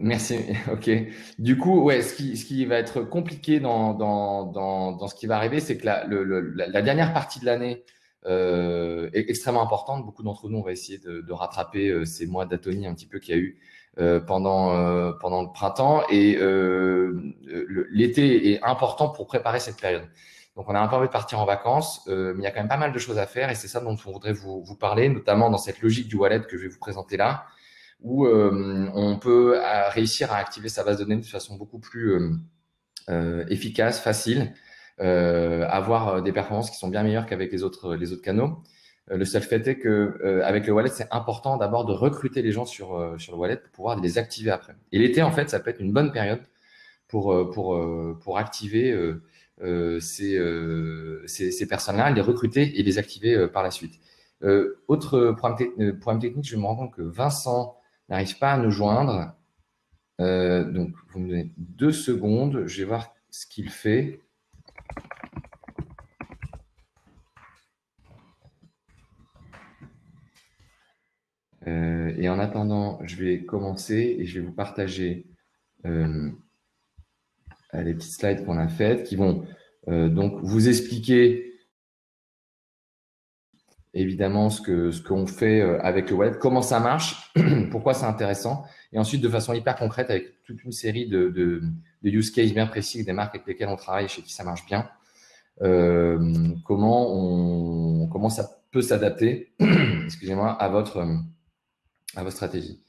merci. Ok. Du coup, ouais, ce qui, va être compliqué dans, dans, dans, dans ce qui va arriver, c'est que la, la, dernière partie de l'année euh, est extrêmement importante. Beaucoup d'entre nous, on va essayer de, rattraper euh, ces mois d'atonie un petit peu qu'il y a eu euh, pendant, euh, pendant le printemps. Et l'été est important pour préparer cette période. Donc, on a un peu envie de partir en vacances, mais il y a quand même pas mal de choses à faire et c'est ça dont on voudrait vous parler, notamment dans cette logique du wallet que je vais vous présenter là où euh, on peut euh, réussir à activer sa base de données de façon beaucoup plus euh, efficace, facile, avoir des performances qui sont bien meilleures qu'avec les autres, les autres canaux. Le seul fait est que avec le wallet, c'est important d'abord de recruter les gens sur, sur le wallet pour pouvoir les activer après. Et l'été, en fait, ça peut être une bonne période pour, pour, pour activer euh, ces, euh, ces, ces personnes-là, les recruter et les activer par la suite. Euh, autre problème, technique, je me rends compte que Vincent n'arrive pas à nous joindre. Euh, donc, vous me donnez deux secondes. Je vais voir ce qu'il fait. Euh, et en attendant, je vais commencer et je vais vous partager euh, les petites slides qu'on a faites qui vont donc vous expliquer évidemment ce que ce qu'on fait euh, avec le web, comment ça marche, pourquoi c'est intéressant, et ensuite de façon hyper concrète avec toute une série de, use cases bien précis des marques avec lesquelles on travaille, chez qui ça marche bien, euh, comment ça peut s'adapter, excusez-moi, à votre à stratégie.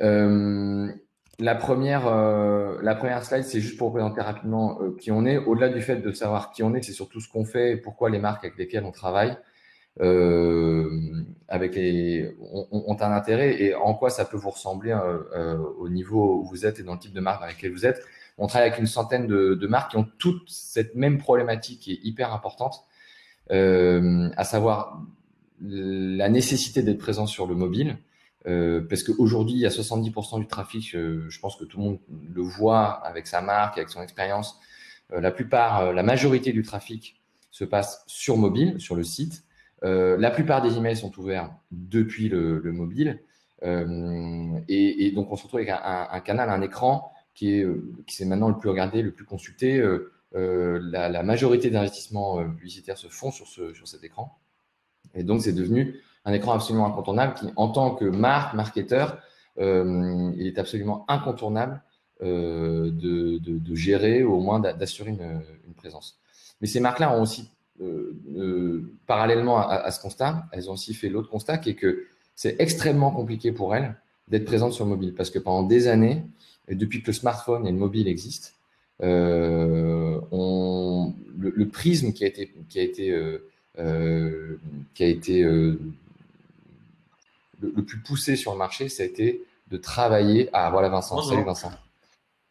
Euh, la première, la première slide, c'est juste pour présenter rapidement qui on est. Au-delà du fait de savoir qui on est, c'est surtout ce qu'on fait et pourquoi les marques avec lesquelles on travaille avec les, ont, un intérêt et en quoi ça peut vous ressembler euh, euh, au niveau où vous êtes et dans le type de marque avec laquelle vous êtes. On travaille avec une centaine de, marques qui ont toutes cette même problématique qui est hyper importante, euh, à savoir la nécessité d'être présent sur le mobile. Euh, parce qu'aujourd'hui, il y a 70% du trafic, je pense que tout le monde le voit avec sa marque, avec son expérience. la plupart, la majorité du trafic se passe sur mobile, sur le site. Euh, la plupart des emails sont ouverts depuis le, mobile. Euh, et, donc, on se retrouve avec un, canal, un écran qui est, euh, qui est maintenant le plus regardé, le plus consulté. La, majorité d'investissements publicitaires se font sur, ce, sur cet écran. Et donc, c'est devenu un écran absolument incontournable qui, en tant que marque, marketeur, il est absolument incontournable de, gérer ou au moins d'assurer une, présence. Mais ces marques-là ont aussi parallèlement à, ce constat, elles ont aussi fait l'autre constat qui est que c'est extrêmement compliqué pour elles d'être présentes sur le mobile parce que pendant des années, et depuis que le smartphone et le mobile existent, euh, on, le, prisme qui a été qui a été qui a été le, plus poussé sur le marché, ça a été de travailler. Ah voilà Vincent, salut Vincent.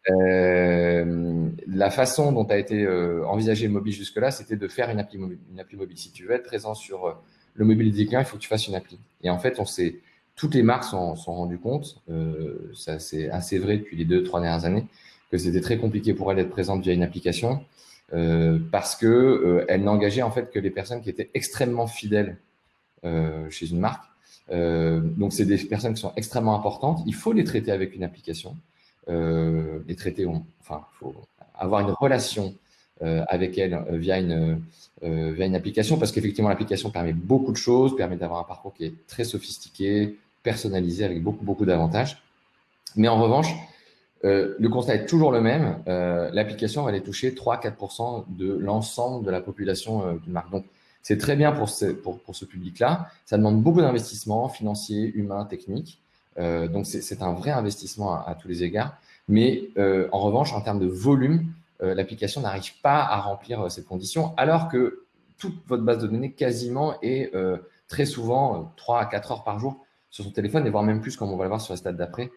Euh, la façon dont a été euh, envisagé le mobile jusque-là, c'était de faire une appli mobile. Si tu veux être présent sur euh, le mobile des clients, il faut que tu fasses une appli. Et en fait, on toutes les marques s'en sont rendues compte, ça c'est assez vrai depuis les deux, trois dernières années, que c'était très compliqué pour elles d'être présentes via une application parce que elles n'engageaient en fait que les personnes qui étaient extrêmement fidèles chez une marque. donc, c'est des personnes qui sont extrêmement importantes. Il faut les traiter avec une application les traités ont, enfin, faut avoir une relation euh, avec elle euh, via une via une application parce qu'effectivement l'application permet beaucoup de choses, permet d'avoir un parcours qui est très sophistiqué, personnalisé avec beaucoup beaucoup d'avantages. Mais en revanche, le constat est toujours le même. l'application va aller toucher 3-4% de l'ensemble de la population d'une marque. Donc, c'est très bien pour ce, pour, pour ce public-là. Ça demande beaucoup d'investissements financiers, humains, techniques. Euh, donc c'est un vrai investissement à, tous les égards. Mais euh, en revanche, en termes de volume, euh, l'application n'arrive pas à remplir ces conditions, alors que toute votre base de données quasiment est très souvent 3 à 4 heures par jour sur son téléphone, et voire même plus, comme on va le voir sur la stade d'après,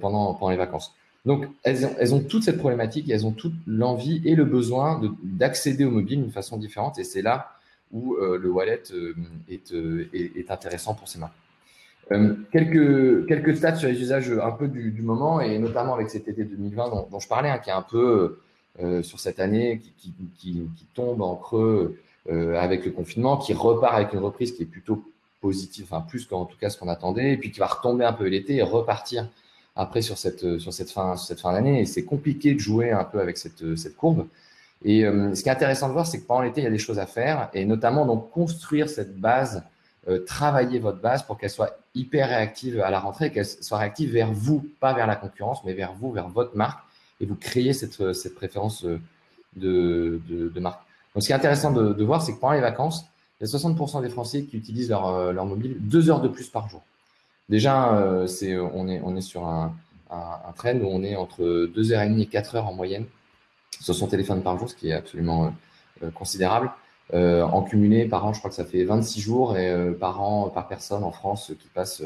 pendant, pendant les vacances. Donc, elles ont, elles ont toute cette problématique, et elles ont toute l'envie et le besoin d'accéder au mobile d'une façon différente, et c'est là où le wallet est, est, est intéressant pour ces marques. Euh, quelques, quelques stats sur les usages un peu du, moment, et notamment avec cet été 2020 dont, je parlais, hein, qui est un peu euh, sur cette année, qui, qui, tombe en creux euh, avec le confinement, qui repart avec une reprise qui est plutôt positive, enfin plus qu'en tout cas ce qu'on attendait, et puis qui va retomber un peu l'été et repartir après sur cette, sur cette fin, fin d'année. Et c'est compliqué de jouer un peu avec cette, cette courbe. Et ce qui est intéressant de voir, c'est que pendant l'été, il y a des choses à faire, et notamment donc construire cette base, travailler votre base pour qu'elle soit hyper réactive à la rentrée, qu'elle soit réactive vers vous, pas vers la concurrence, mais vers vous, vers votre marque, et vous créez cette, cette préférence de, de, marque. Donc, ce qui est intéressant de, voir, c'est que pendant les vacances, il y a 60% des Français qui utilisent leur, euh, mobile deux heures de plus par jour. Déjà, euh, on, est, sur un, un, trend où on est entre 2h30 et 4 heures en moyenne sur son téléphone par jour, ce qui est absolument euh, considérable. Euh, en cumulé, par an, je crois que ça fait 26 jours et euh, par an, par personne en France qui passe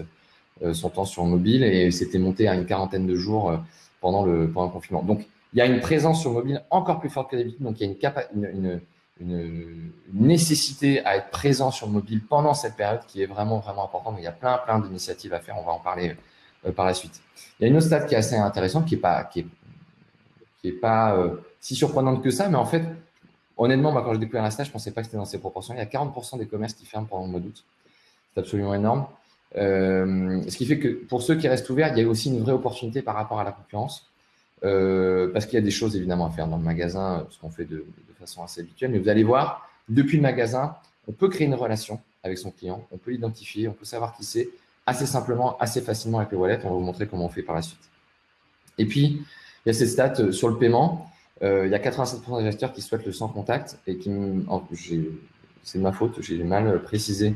son temps sur mobile et c'était monté à une quarantaine de jours pendant le, pendant le confinement. Donc, il y a une présence sur mobile encore plus forte que d'habitude. Donc, il y a une, une, une, une, nécessité à être présent sur mobile pendant cette période qui est vraiment, vraiment importante. Il y a plein, plein d'initiatives à faire. On va en parler euh, par la suite. Il y a une autre stat qui est assez intéressante, qui est pas, qui est, qui est pas euh, si surprenante que ça, mais en fait, honnêtement, moi, quand j'ai découvert la stat, je pensais pas que c'était dans ces proportions. Il y a 40% des commerces qui ferment pendant le mois d'août. C'est absolument énorme. Euh, ce qui fait que pour ceux qui restent ouverts, il y a aussi une vraie opportunité par rapport à la concurrence. Euh, parce qu'il y a des choses évidemment à faire dans le magasin, ce qu'on fait de, de, façon assez habituelle. Mais vous allez voir, depuis le magasin, on peut créer une relation avec son client, on peut l'identifier, on peut savoir qui c'est assez simplement, assez facilement avec le wallet. On va vous montrer comment on fait par la suite. Et puis, il y a ces stats euh, sur le paiement. Euh, il y a 87% des gesteurs qui souhaitent le sans contact et qui, c'est de ma faute, j'ai mal précisé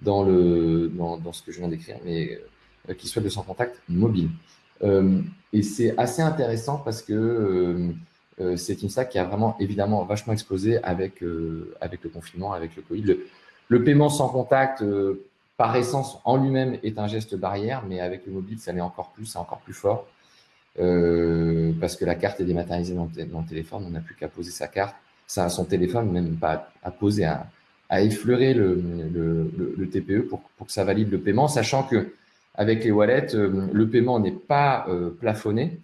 dans, le, dans, ce que je viens d'écrire, mais euh, qui souhaitent le sans contact mobile. Euh, et c'est assez intéressant parce que c'est une stack qui a vraiment évidemment vachement explosé avec, avec le confinement, avec le Covid. Le, le paiement sans contact, par essence, en lui-même, est un geste barrière, mais avec le mobile, ça l'est encore plus, c'est encore plus fort. Euh, parce que la carte est dématérialisée dans le, téléphone, on n'a plus qu'à poser sa carte, son téléphone, même pas à poser, à, effleurer le, TPE pour, pour, que ça valide le paiement, sachant que avec les wallets, euh, le paiement n'est pas euh, plafonné.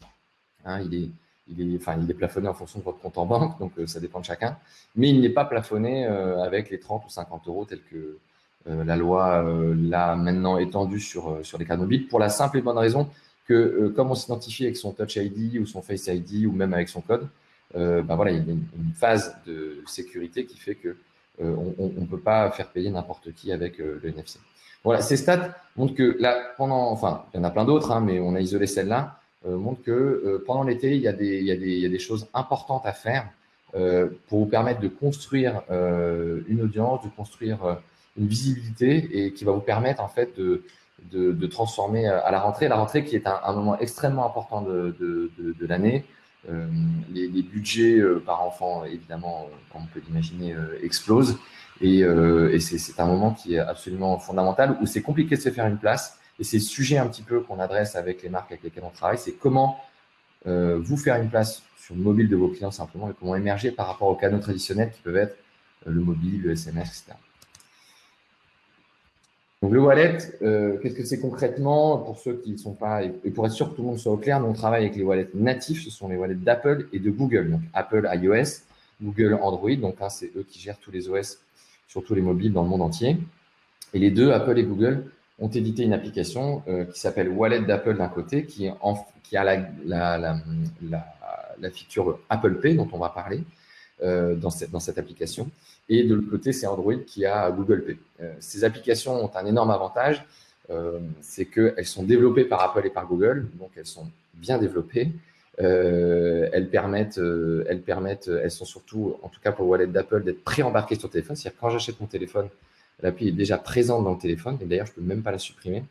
Hein, il, est, enfin, il est plafonné en fonction de votre compte en banque, donc ça dépend de chacun. Mais il n'est pas plafonné avec les 30 ou 50 euros tels que la loi l'a maintenant étendu sur, sur les cartes mobiles, pour la simple et bonne raison que comme on s'identifie avec son Touch ID ou son Face ID ou même avec son code, ben voilà, il y a une, phase de sécurité qui fait que on ne peut pas faire payer n'importe qui avec le NFC. Voilà, ces stats montrent que là, pendant, enfin, il y en a plein d'autres, hein, mais on a isolé celle-là, euh, montrent que euh, pendant l'été, il, il, il y a des choses importantes à faire euh, pour vous permettre de construire euh, une audience, de construire euh, une visibilité et qui va vous permettre en fait de, de, transformer à la rentrée. La rentrée qui est un, moment extrêmement important de, de, de l'année. Les, les, budgets par enfant, évidemment, comme on peut l'imaginer, explosent. Et, euh, c'est un moment qui est absolument fondamental où c'est compliqué de se faire une place. Et c'est le sujet un petit peu qu'on adresse avec les marques avec lesquelles on travaille, c'est comment euh, vous faire une place sur le mobile de vos clients simplement et comment émerger par rapport aux canaux traditionnels qui peuvent être euh, le mobile, le SMS, etc. Donc le wallet, euh, qu'est-ce que c'est concrètement pour ceux qui ne sont pas, et pour être sûr que tout le monde soit au clair, nous on travaille avec les wallets natifs, ce sont les wallets d'Apple et de Google. Donc Apple iOS, Google Android, donc là c'est eux qui gèrent tous les OS surtout les mobiles dans le monde entier. Et les deux, Apple et Google, ont édité une application euh, qui s'appelle Wallet d'Apple d'un côté, qui, en, qui a la, la, la, la, feature Apple Pay dont on va parler euh, dans, cette, dans cette application. Et de l'autre côté, c'est Android qui a Google Pay. Euh, ces applications ont un énorme avantage, euh, c'est qu'elles sont développées par Apple et par Google, donc elles sont bien développées. Euh, elles permettent, elles permettent, elles sont surtout, en tout cas pour le wallet d'Apple, d'être pré-embarquées sur le téléphone. C'est-à-dire quand j'achète mon téléphone, l'appli est déjà présente dans le téléphone. Et d'ailleurs, je peux même pas la supprimer.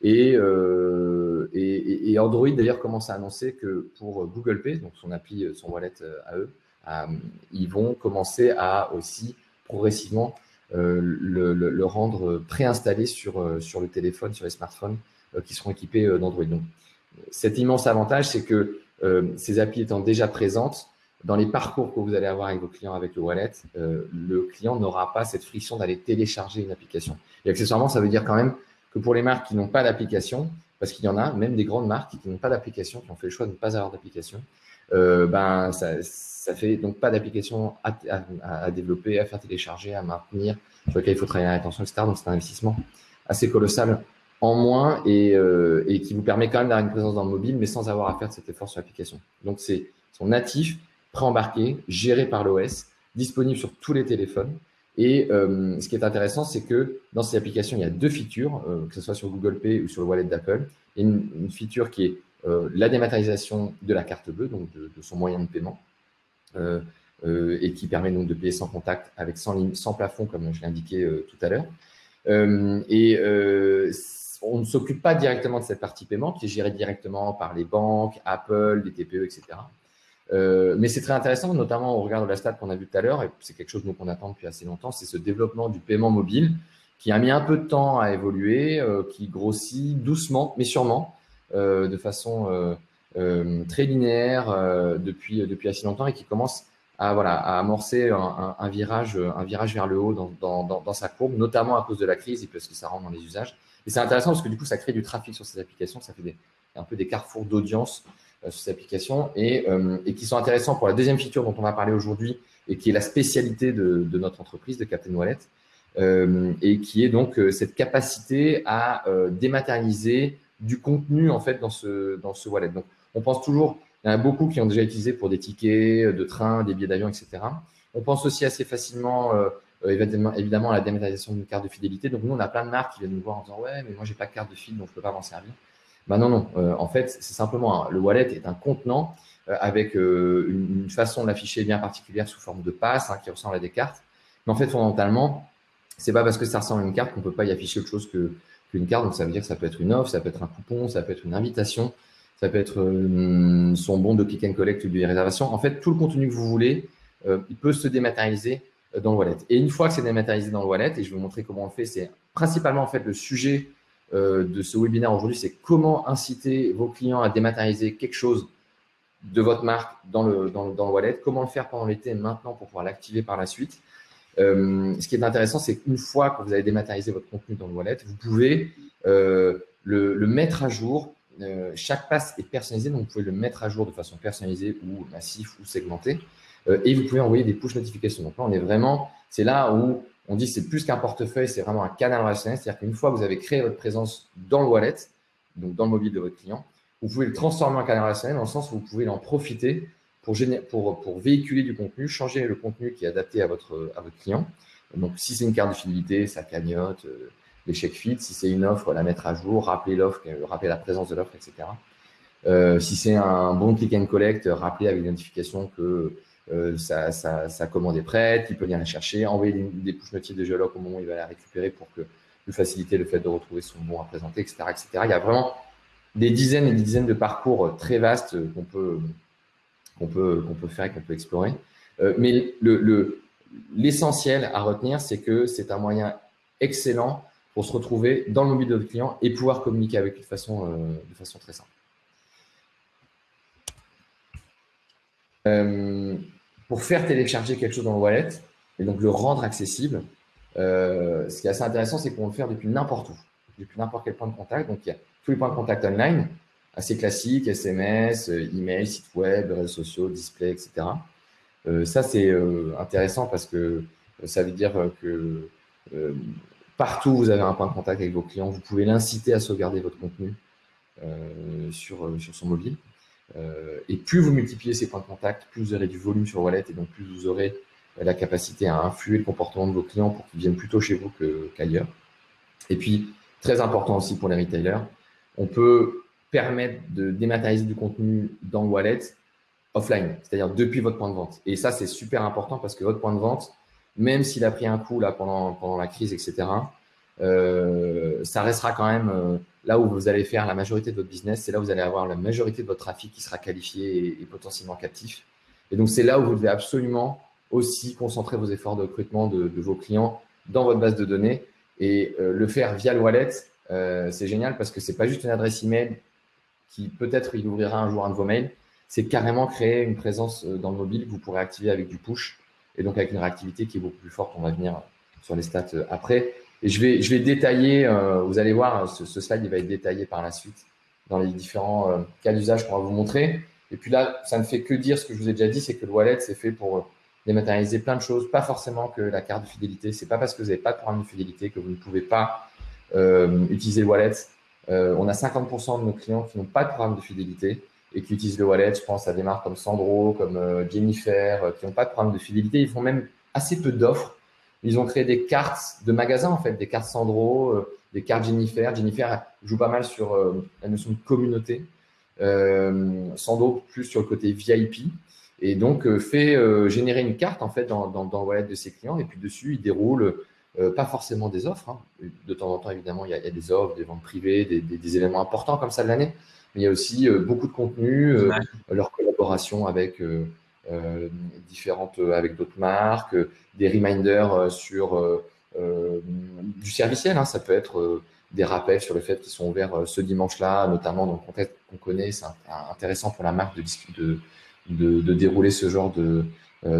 Et, et Android d'ailleurs commence à annoncer que pour Google Pay, donc son appli, son wallet à eux, ils vont commencer à aussi progressivement le, le, rendre préinstallé sur, sur le téléphone, sur les smartphones qui seront équipés d'Android. Donc, cet immense avantage, c'est que euh, ces applis étant déjà présentes, dans les parcours que vous allez avoir avec vos clients avec le wallet, euh, le client n'aura pas cette friction d'aller télécharger une application. Et accessoirement, ça veut dire quand même que pour les marques qui n'ont pas d'application, parce qu'il y en a, même des grandes marques qui n'ont pas d'application, qui ont fait le choix de ne pas avoir d'application, euh, ben ça, ça fait donc pas d'application à, développer, à faire télécharger, à maintenir, sur lequel il faut travailler à l'attention, etc. Donc c'est un investissement assez colossal en moins et, et qui vous permet quand même d'avoir une présence dans le mobile, mais sans avoir à faire cet effort sur l'application. Donc, c'est son natif, pré-embarqué, géré par l'OS, disponible sur tous les téléphones. Et euh, ce qui est intéressant, c'est que dans ces applications, il y a deux features, euh, que ce soit sur Google Pay ou sur le wallet d'Apple. Une, feature qui est euh, la dématérialisation de la carte bleue, donc de, son moyen de paiement, et qui permet donc de payer sans contact avec sans, plafond, comme je l'ai indiqué tout à l'heure. et on ne s'occupe pas directement de cette partie paiement qui est gérée directement par les banques, Apple, les TPE, etc. Euh, mais c'est très intéressant, notamment au regard de la stat qu'on a vu tout à l'heure, et c'est quelque chose qu'on attend depuis assez longtemps, c'est ce développement du paiement mobile qui a mis un peu de temps à évoluer, euh, qui grossit doucement, mais sûrement, euh, de façon très linéaire depuis, depuis assez longtemps et qui commence à, voilà, à amorcer un, virage, un virage vers le haut dans, dans, dans, sa courbe, notamment à cause de la crise et parce que ça rentre dans les usages. Et c'est intéressant parce que du coup, ça crée du trafic sur ces applications, ça fait des, un peu des carrefours d'audience euh, sur ces applications et, euh, et, qui sont intéressants pour la deuxième feature dont on va parler aujourd'hui et qui est la spécialité de, de notre entreprise, de Captain Wallet, euh, et qui est donc euh, cette capacité à euh, dématérialiser du contenu en fait dans ce, dans ce wallet. Donc, on pense toujours, il y en a beaucoup qui ont déjà utilisé pour des tickets de train, des billets d'avion, etc. On pense aussi assez facilement, euh, évidemment, à la dématérialisation d'une carte de fidélité. Donc, nous, on a plein de marques qui viennent nous voir en disant Ouais, mais moi, j'ai pas de carte de fil, donc je peux pas m'en servir. Bah non, non. Euh, en fait, c'est simplement le wallet est un contenant euh, avec euh, une, façon de l'afficher bien particulière sous forme de passe hein, qui ressemble à des cartes. Mais en fait, fondamentalement, c'est pas parce que ça ressemble à une carte qu'on peut pas y afficher autre chose que qu'une carte. Donc ça veut dire que ça peut être une offre, ça peut être un coupon, ça peut être une invitation, ça peut être son bon de click and collect ou de réservation. En fait, tout le contenu que vous voulez, il peut se dématérialiser dans le wallet. Et une fois que c'est dématérialisé dans le wallet, et je vais vous montrer comment on le fait, c'est principalement en fait le sujet euh, de ce webinaire aujourd'hui, c'est comment inciter vos clients à dématérialiser quelque chose de votre marque dans le, dans le, dans le wallet, comment le faire pendant l'été et maintenant pour pouvoir l'activer par la suite. Euh, ce qui est intéressant, c'est qu'une fois que vous avez dématérialisé votre contenu dans le wallet, vous pouvez euh, le, mettre à jour. Euh, chaque passe est personnalisé, donc vous pouvez le mettre à jour de façon personnalisée ou massif ou segmentée. Et vous pouvez envoyer des push notifications. Donc là, on est vraiment, c'est là où on dit c'est plus qu'un portefeuille, c'est vraiment un canal relationnel. C'est-à-dire qu'une fois que vous avez créé votre présence dans le wallet, donc dans le mobile de votre client, vous pouvez le transformer en canal relationnel dans le sens où vous pouvez en profiter pour, pour, pour véhiculer du contenu, changer le contenu qui est adapté à votre, à votre client. Donc, si c'est une carte de fidélité, ça cagnotte, euh, les chèques. Si c'est une offre, la mettre à jour, rappeler l'offre, euh, rappeler la présence de l'offre, etc. Euh, si c'est un bon click and collect, rappeler avec l'identification que euh, sa, sa, commande est prête, il peut venir la chercher, envoyer des, des push notifs de géologue au moment où il va la récupérer pour que lui faciliter le fait de retrouver son bon à présenter, etc., etc. Il y a vraiment des dizaines et des dizaines de parcours très vastes qu'on peut, qu'on peut, faire et qu'on peut explorer. Euh, mais le, l'essentiel à retenir, c'est que c'est un moyen excellent pour se retrouver dans le mobile de votre client et pouvoir communiquer avec lui de façon, euh, très simple. Euh, pour faire télécharger quelque chose dans le wallet et donc le rendre accessible, ce qui est assez intéressant, c'est qu'on peut le faire depuis n'importe où, depuis n'importe quel point de contact. Donc, il y a tous les points de contact online, assez classiques, SMS, euh, email, site web, réseaux sociaux, display, etc. Euh, ça, c'est euh, intéressant parce que ça veut dire que partout vous avez un point de contact avec vos clients, vous pouvez l'inciter à sauvegarder votre contenu sur, son mobile. Et plus vous multipliez ces points de contact, plus vous aurez du volume sur Wallet et donc plus vous aurez la capacité à influer le comportement de vos clients pour qu'ils viennent plutôt chez vous qu'ailleurs. et puis, très important aussi pour les retailers, on peut permettre de dématérialiser du contenu dans le wallet offline, c'est-à-dire depuis votre point de vente. Et ça, c'est super important parce que votre point de vente, même s'il a pris un coup là pendant, pendant la crise, etc., euh, ça restera quand même euh, là où vous allez faire la majorité de votre business. C'est là où vous allez avoir la majorité de votre trafic qui sera qualifié et, potentiellement captif. Et donc, c'est là où vous devez absolument aussi concentrer vos efforts de recrutement de, vos clients dans votre base de données et euh, le faire via le wallet. c'est génial parce que c'est pas juste une adresse email qui peut-être il ouvrira un jour un de vos mails. C'est carrément créer une présence dans le mobile que vous pourrez activer avec du push et donc avec une réactivité qui est beaucoup plus forte. On va venir sur les stats après. Et je vais, détailler, euh, vous allez voir, ce, slide il va être détaillé par la suite dans les différents euh, cas d'usage qu'on va vous montrer. Et puis là, ça ne fait que dire ce que je vous ai déjà dit, c'est que le wallet, c'est fait pour euh, dématérialiser plein de choses, pas forcément que la carte de fidélité. C'est pas parce que vous n'avez pas de programme de fidélité que vous ne pouvez pas utiliser le wallet. On a 50% de nos clients qui n'ont pas de programme de fidélité et qui utilisent le wallet. Je pense à des marques comme Sandro, comme Jennifer, qui n'ont pas de programme de fidélité. Ils font même assez peu d'offres. Ils ont créé des cartes de magasins, en fait, des cartes Sandro, des cartes Jennifer. Jennifer joue pas mal sur la notion de communauté. Euh, Sandro plus sur le côté VIP et donc euh, fait euh, générer une carte en fait dans, dans, dans, le wallet de ses clients et puis dessus il déroule pas forcément des offres. Hein. De temps en temps évidemment il y, a, des offres, des ventes privées, des, des, événements importants comme ça de l'année, mais il y a aussi beaucoup de contenu, leur collaboration avec différentes avec d'autres marques, des reminders sur du serviciel. Hein. ça peut être des rappels sur le fait qu'ils sont ouverts euh, ce dimanche-là, notamment dans le contexte qu'on connaît. C'est intéressant pour la marque de, de, de, de dérouler ce genre euh,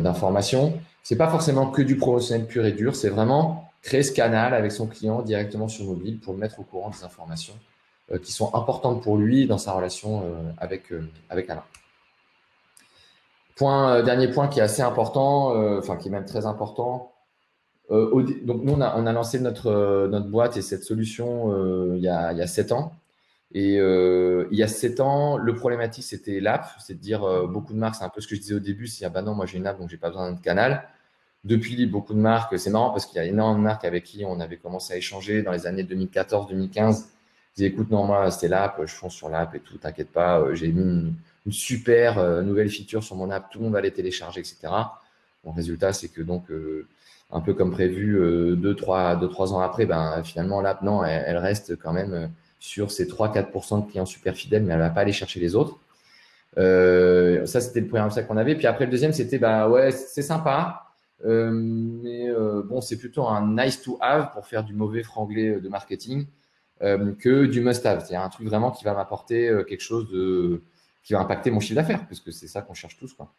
d'informations. C'est pas forcément que du promotionnel pur et dur, c'est vraiment créer ce canal avec son client directement sur mobile pour le mettre au courant des informations euh, qui sont importantes pour lui dans sa relation avec, avec Alain. Point, dernier point qui est assez important, enfin qui est même très important, euh, donc, nous, on a, lancé notre, euh, notre boîte et cette solution euh, il, y a, il y a 7 ans. Et il y a 7 ans, le problématique, c'était l'app. C'est de dire, beaucoup de marques, c'est un peu ce que je disais au début, c'est, ah bah non, moi j'ai une app, donc j'ai pas besoin d'un canal. Depuis, beaucoup de marques, c'est marrant parce qu'il y a énormément de marques avec qui on avait commencé à échanger dans les années 2014-2015. Ils disaient, écoute, non, moi, c'est l'app, je fonce sur l'app et tout, t'inquiète pas, j'ai mis une, super nouvelle feature sur mon app, tout le monde va les télécharger, etc. Bon, résultat, c'est que donc, un peu comme prévu euh, deux, trois, deux, trois ans après, ben, finalement, l'app, non, elle, reste quand même euh, sur ces 3-4% de clients super fidèles, mais elle ne va pas aller chercher les autres. Euh, ça, c'était le premier obstacle qu'on avait. Puis après, le deuxième, c'était, bah ouais, c'est sympa, mais bon, c'est plutôt un nice to have pour faire du mauvais franglais de marketing que du must have. C'est un truc vraiment qui va m'apporter quelque chose de, qui va impacter mon chiffre d'affaires, parce que c'est ça qu'on cherche tous, quoi.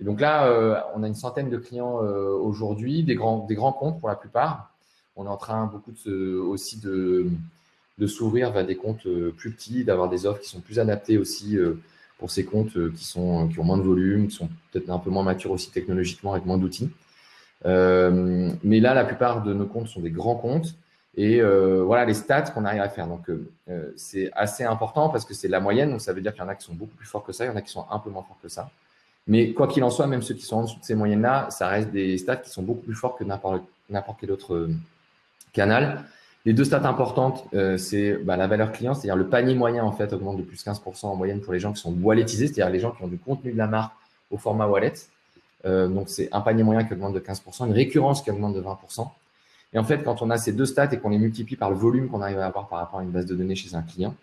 Et donc là, euh, on a une centaine de clients euh, aujourd'hui, des grands, des grands comptes pour la plupart. On est en train beaucoup aussi de, de s'ouvrir vers des comptes euh, plus petits, d'avoir des offres qui sont plus adaptées aussi pour ces comptes qui, sont, qui ont moins de volume, qui sont peut-être un peu moins matures aussi technologiquement avec moins d'outils. Mais là, la plupart de nos comptes sont des grands comptes. Et voilà les stats qu'on arrive à faire. Donc, c'est assez important parce que c'est la moyenne. Donc, ça veut dire qu'il y en a qui sont beaucoup plus forts que ça, il y en a qui sont un peu moins forts que ça. Mais quoi qu'il en soit, même ceux qui sont en dessous de ces moyennes-là, ça reste des stats qui sont beaucoup plus forts que n'importe quel autre euh, canal. Les deux stats importantes, euh, c'est bah, la valeur client, c'est-à-dire le panier moyen en fait augmente de plus 15% en moyenne pour les gens qui sont walletisés, c'est-à-dire les gens qui ont du contenu de la marque au format wallet. Euh, donc c'est un panier moyen qui augmente de 15%, une récurrence qui augmente de 20%. Et en fait, quand on a ces deux stats et qu'on les multiplie par le volume qu'on arrive à avoir par rapport à une base de données chez un client,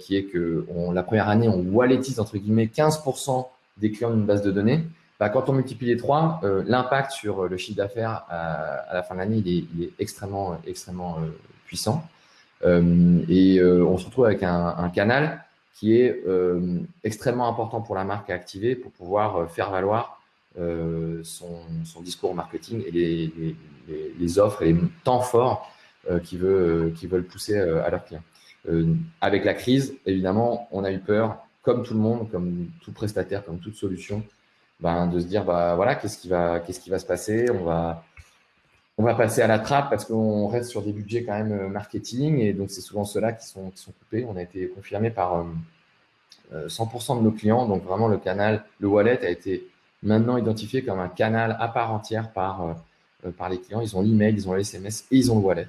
qui est que la première année, on walletise entre guillemets 15% des clients d'une base de données, bah, quand on multiplie les trois, euh, l'impact sur euh, le chiffre d'affaires à, la fin de l'année, est, extrêmement, extrêmement euh, puissant. et on se retrouve avec un, canal qui est extrêmement important pour la marque à activer pour pouvoir faire valoir son, discours marketing et les, offres et les temps forts qu'ils veulent, pousser à leurs clients. avec la crise, évidemment, on a eu peur comme tout le monde, comme tout prestataire, comme toute solution, ben, de se dire bah voilà, qu'est-ce qui va, se passer? On va, passer à la trappe parce qu'on reste sur des budgets quand même euh, marketing et donc c'est souvent ceux-là qui sont, qui sont coupés. On a été confirmé par 100% euh, euh, de nos clients, donc vraiment le canal, le wallet a été maintenant identifié comme un canal à part entière par, par les clients. Ils ont l'email, ils ont les SMS et ils ont le wallet.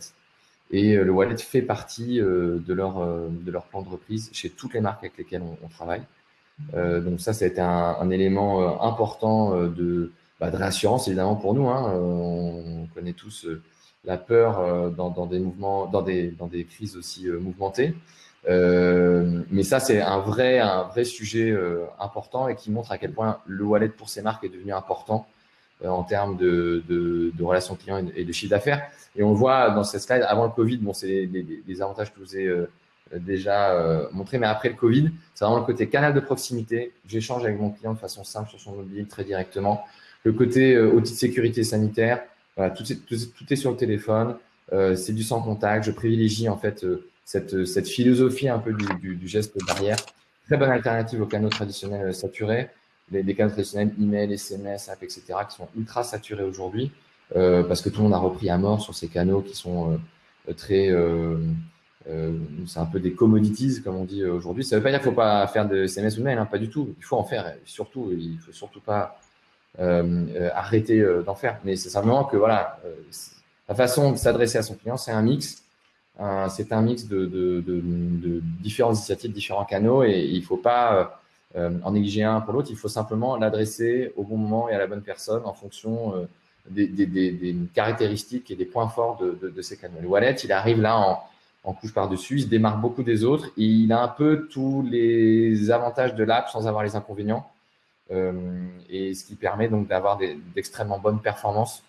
Et euh, le wallet fait partie euh, de, leur, euh, de leur plan de reprise chez toutes les marques avec lesquelles on, travaille. donc ça, ça a été un, élément important de, bah, de réassurance évidemment pour nous. Hein. On connaît tous la peur dans, des mouvements, dans des, dans des crises aussi mouvementées. Euh, mais ça, c'est un vrai, un vrai sujet important et qui montre à quel point le wallet pour ces marques est devenu important euh, en termes de, de, relations clients et de, chiffre d'affaires. Et on voit dans cette slide, avant le Covid, bon, c'est des, avantages que je vous ai euh, déjà euh, montré, mais après le Covid, c'est vraiment le côté canal de proximité. J'échange avec mon client de façon simple sur son mobile, très directement. Le côté outil de sécurité sanitaire, voilà, tout, est sur le téléphone, c'est du sans contact. Je privilégie en fait cette, philosophie un peu du, du, du geste barrière. Très bonne alternative aux canaux traditionnels saturés des, canaux traditionnels, email, SMS, app, etc., qui sont ultra saturés aujourd'hui, euh, parce que tout le monde a repris à mort sur ces canaux qui sont euh, très c'est un peu des commodities, comme on dit aujourd'hui. Ça ne veut pas dire qu'il ne faut pas faire de SMS ou de mail, hein, pas du tout. Il faut en faire. Surtout, il ne faut surtout pas arrêter d'en faire. Mais c'est simplement que voilà, la façon de s'adresser à son client, c'est un mix. C'est un mix de, différentes initiatives, différents canaux, et il ne faut pas euh, en négliger un pour l'autre. Il faut simplement l'adresser au bon moment et à la bonne personne en fonction euh, des, caractéristiques et des points forts de, ces canaux. Le wallet, il arrive là en, couche par-dessus, il se démarque beaucoup des autres, et il a un peu tous les avantages de l'app sans avoir les inconvénients. Euh, et ce qui permet donc d'avoir d'extrêmement bonnes performances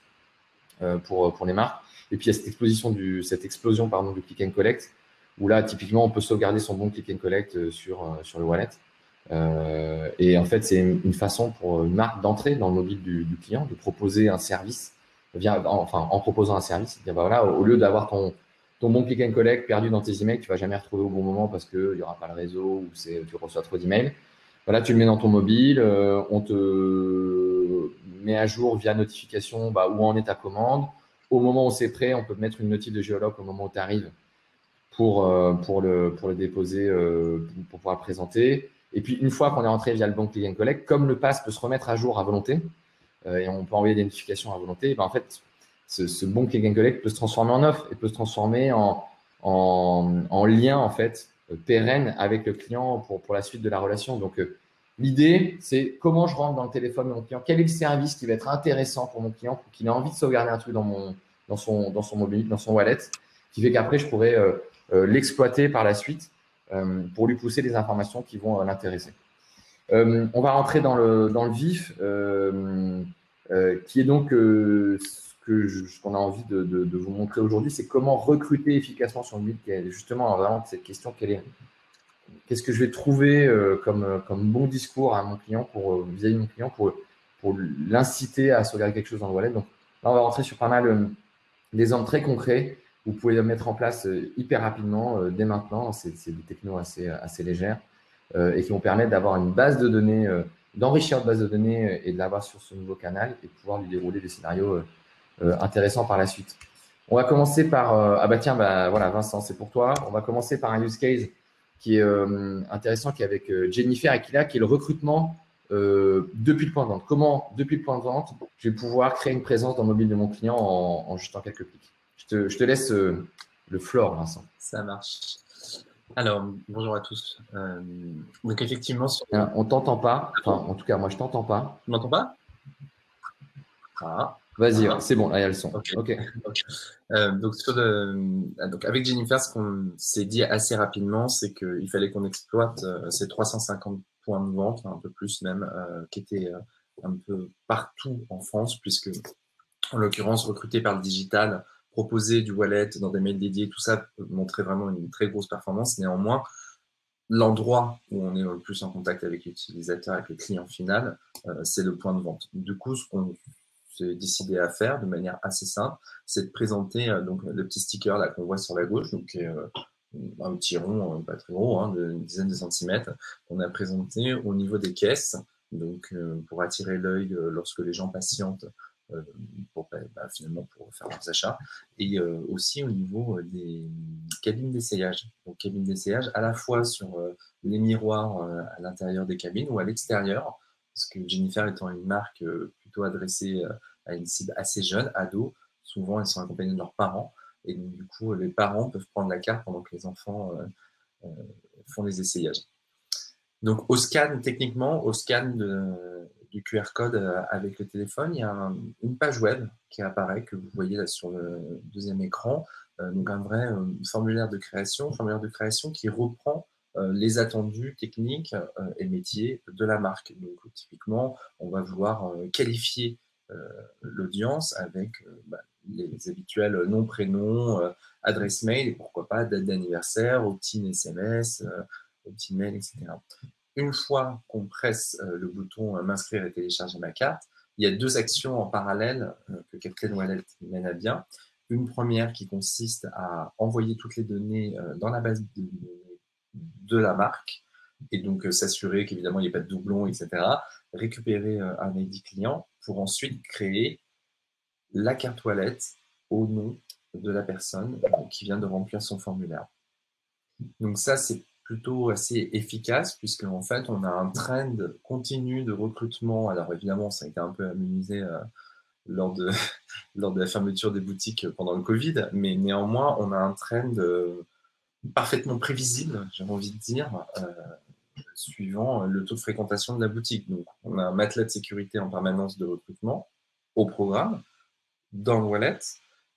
euh, pour les marques. Et puis, il y a cette, explosion du, cette explosion pardon, du click and collect, où là, typiquement, on peut sauvegarder son bon click and collect euh, sur, euh, sur le wallet. Euh, et en fait, c'est une façon pour une marque d'entrer dans le mobile du, du, client, de proposer un service, via, enfin, en proposant un service. Dire, bah, voilà, au lieu d'avoir ton, ton bon click and collect perdu dans tes emails, tu vas jamais retrouver au bon moment parce qu'il n'y aura pas le réseau ou tu reçois trop d'emails. Voilà, tu le mets dans ton mobile, on te met à jour via notification bah, où en est ta commande. Au moment où c'est prêt, on peut mettre une notice de géologue au moment où tu arrives pour, euh, pour, le, pour le déposer, euh, pour pouvoir présenter. Et puis, une fois qu'on est rentré via le bon click and collect, comme le pass peut se remettre à jour à volonté, euh, et on peut envoyer des notifications à volonté, ben en fait, ce, bon click and collect peut se transformer en offre et peut se transformer en, en, en lien, en fait, pérenne avec le client pour, pour la suite de la relation. Donc, L'idée, c'est comment je rentre dans le téléphone de mon client, quel est le service qui va être intéressant pour mon client pour qu'il ait envie de sauvegarder un truc dans, son, mobile, dans son wallet, qui fait qu'après, je pourrais euh, euh, l'exploiter par la suite euh, pour lui pousser des informations qui vont l'intéresser. on va rentrer dans le, vif, qui est donc ce qu'on a envie de, vous montrer aujourd'hui, c'est comment recruter efficacement sur le mobile. Justement, vraiment, cette question, quelle est qu'est-ce que je vais trouver euh, comme, euh, comme bon discours à mon client pour euh, vis-à-vis mon client pour, l'inciter à sauvegarder quelque chose dans le wallet. Donc là, on va rentrer sur pas mal d'exemples très concrets. Vous pouvez mettre en place hyper rapidement dès maintenant. C'est des technos assez, légères et qui vont permettre d'avoir une base de données, d'enrichir votre base de données et de l'avoir sur ce nouveau canal et de pouvoir lui dérouler des scénarios intéressants par la suite. On va commencer par, ah bah tiens, bah voilà, Vincent, c'est pour toi. On va commencer par un use case qui est euh, intéressant, qui est avec euh, Jennifer Aquila, qui est le recrutement euh, depuis le point de vente. Comment, depuis le point de vente, je vais pouvoir créer une présence dans le mobile de mon client en, en juste en quelques clics? Je te, je te laisse le floor, Vincent. Ça marche. Alors, bonjour à tous. Euh, donc, effectivement, sur... on t'entend pas. Enfin, en tout cas, moi, je t'entends pas. Tu m'entends pas? Ah. Vas-y, c'est bon, là, il y a le son. Ok. Euh, donc, sur le, donc, avec Jennifer, ce qu'on s'est dit assez rapidement, c'est qu'il fallait qu'on exploite euh, ces 350 points de vente, un peu plus même, euh, qui étaient un peu partout en France, puisque, en l'occurrence, recrutés par le digital, proposer du wallet dans des mails dédiés, tout ça montrait vraiment une très grosse performance. Néanmoins, l'endroit où on est le plus en contact avec l'utilisateur, avec le client final, euh, c'est le point de vente. Du coup, ce qu'on décidé à faire de manière assez simple, c'est de présenter euh, donc le petit sticker là qu'on voit sur la gauche, donc euh, un petit rond, euh, pas très gros, hein, une dizaine de centimètres, qu'on a présenté au niveau des caisses, donc pour attirer l'œil lorsque les gens patientent pour bah, bah, finalement pour faire leurs achats. Et aussi au niveau des cabines d'essayage. Donc cabines d'essayage à la fois sur les miroirs à l'intérieur des cabines ou à l'extérieur, parce que Jennifer étant une marque plutôt adressée à une cible assez jeune, ado. Souvent, ils sont accompagnés de leurs parents. Et donc, du coup, les parents peuvent prendre la carte pendant que les enfants euh, euh, font les essayages. Donc, au scan, techniquement, au scan du QR code euh, avec le téléphone, il y a une page web qui apparaît, que vous voyez là sur le deuxième écran. donc, un vrai formulaire de création, formulaire de création qui reprend les attendus techniques et métiers de la marque. Donc, typiquement, on va vouloir qualifier l'audience avec euh, bah, les habituels noms, prénoms, euh, adresse mail et pourquoi pas date d'anniversaire, opt-in SMS, opt-in mail, etc. Une fois qu'on presse le bouton m'inscrire et télécharger ma carte, il y a deux actions en parallèle que Captain Wallet mène à bien. Une première qui consiste à envoyer toutes les données dans la base de données de la marque et donc s'assurer qu'évidemment il n'y ait pas de doublons, etc. Récupérer un ID client pour ensuite créer la carte toilette au nom de la personne qui vient de remplir son formulaire. Donc ça, c'est plutôt assez efficace puisque en fait, on a un trend continu de recrutement. Alors évidemment, ça a été un peu amusé lors de, lors de la fermeture des boutiques pendant le Covid, mais néanmoins, on a un trend parfaitement prévisible, j'ai envie de dire, suivant le taux de fréquentation de la boutique. Donc, on a un matelas de sécurité en permanence de recrutement au programme, dans le wallet,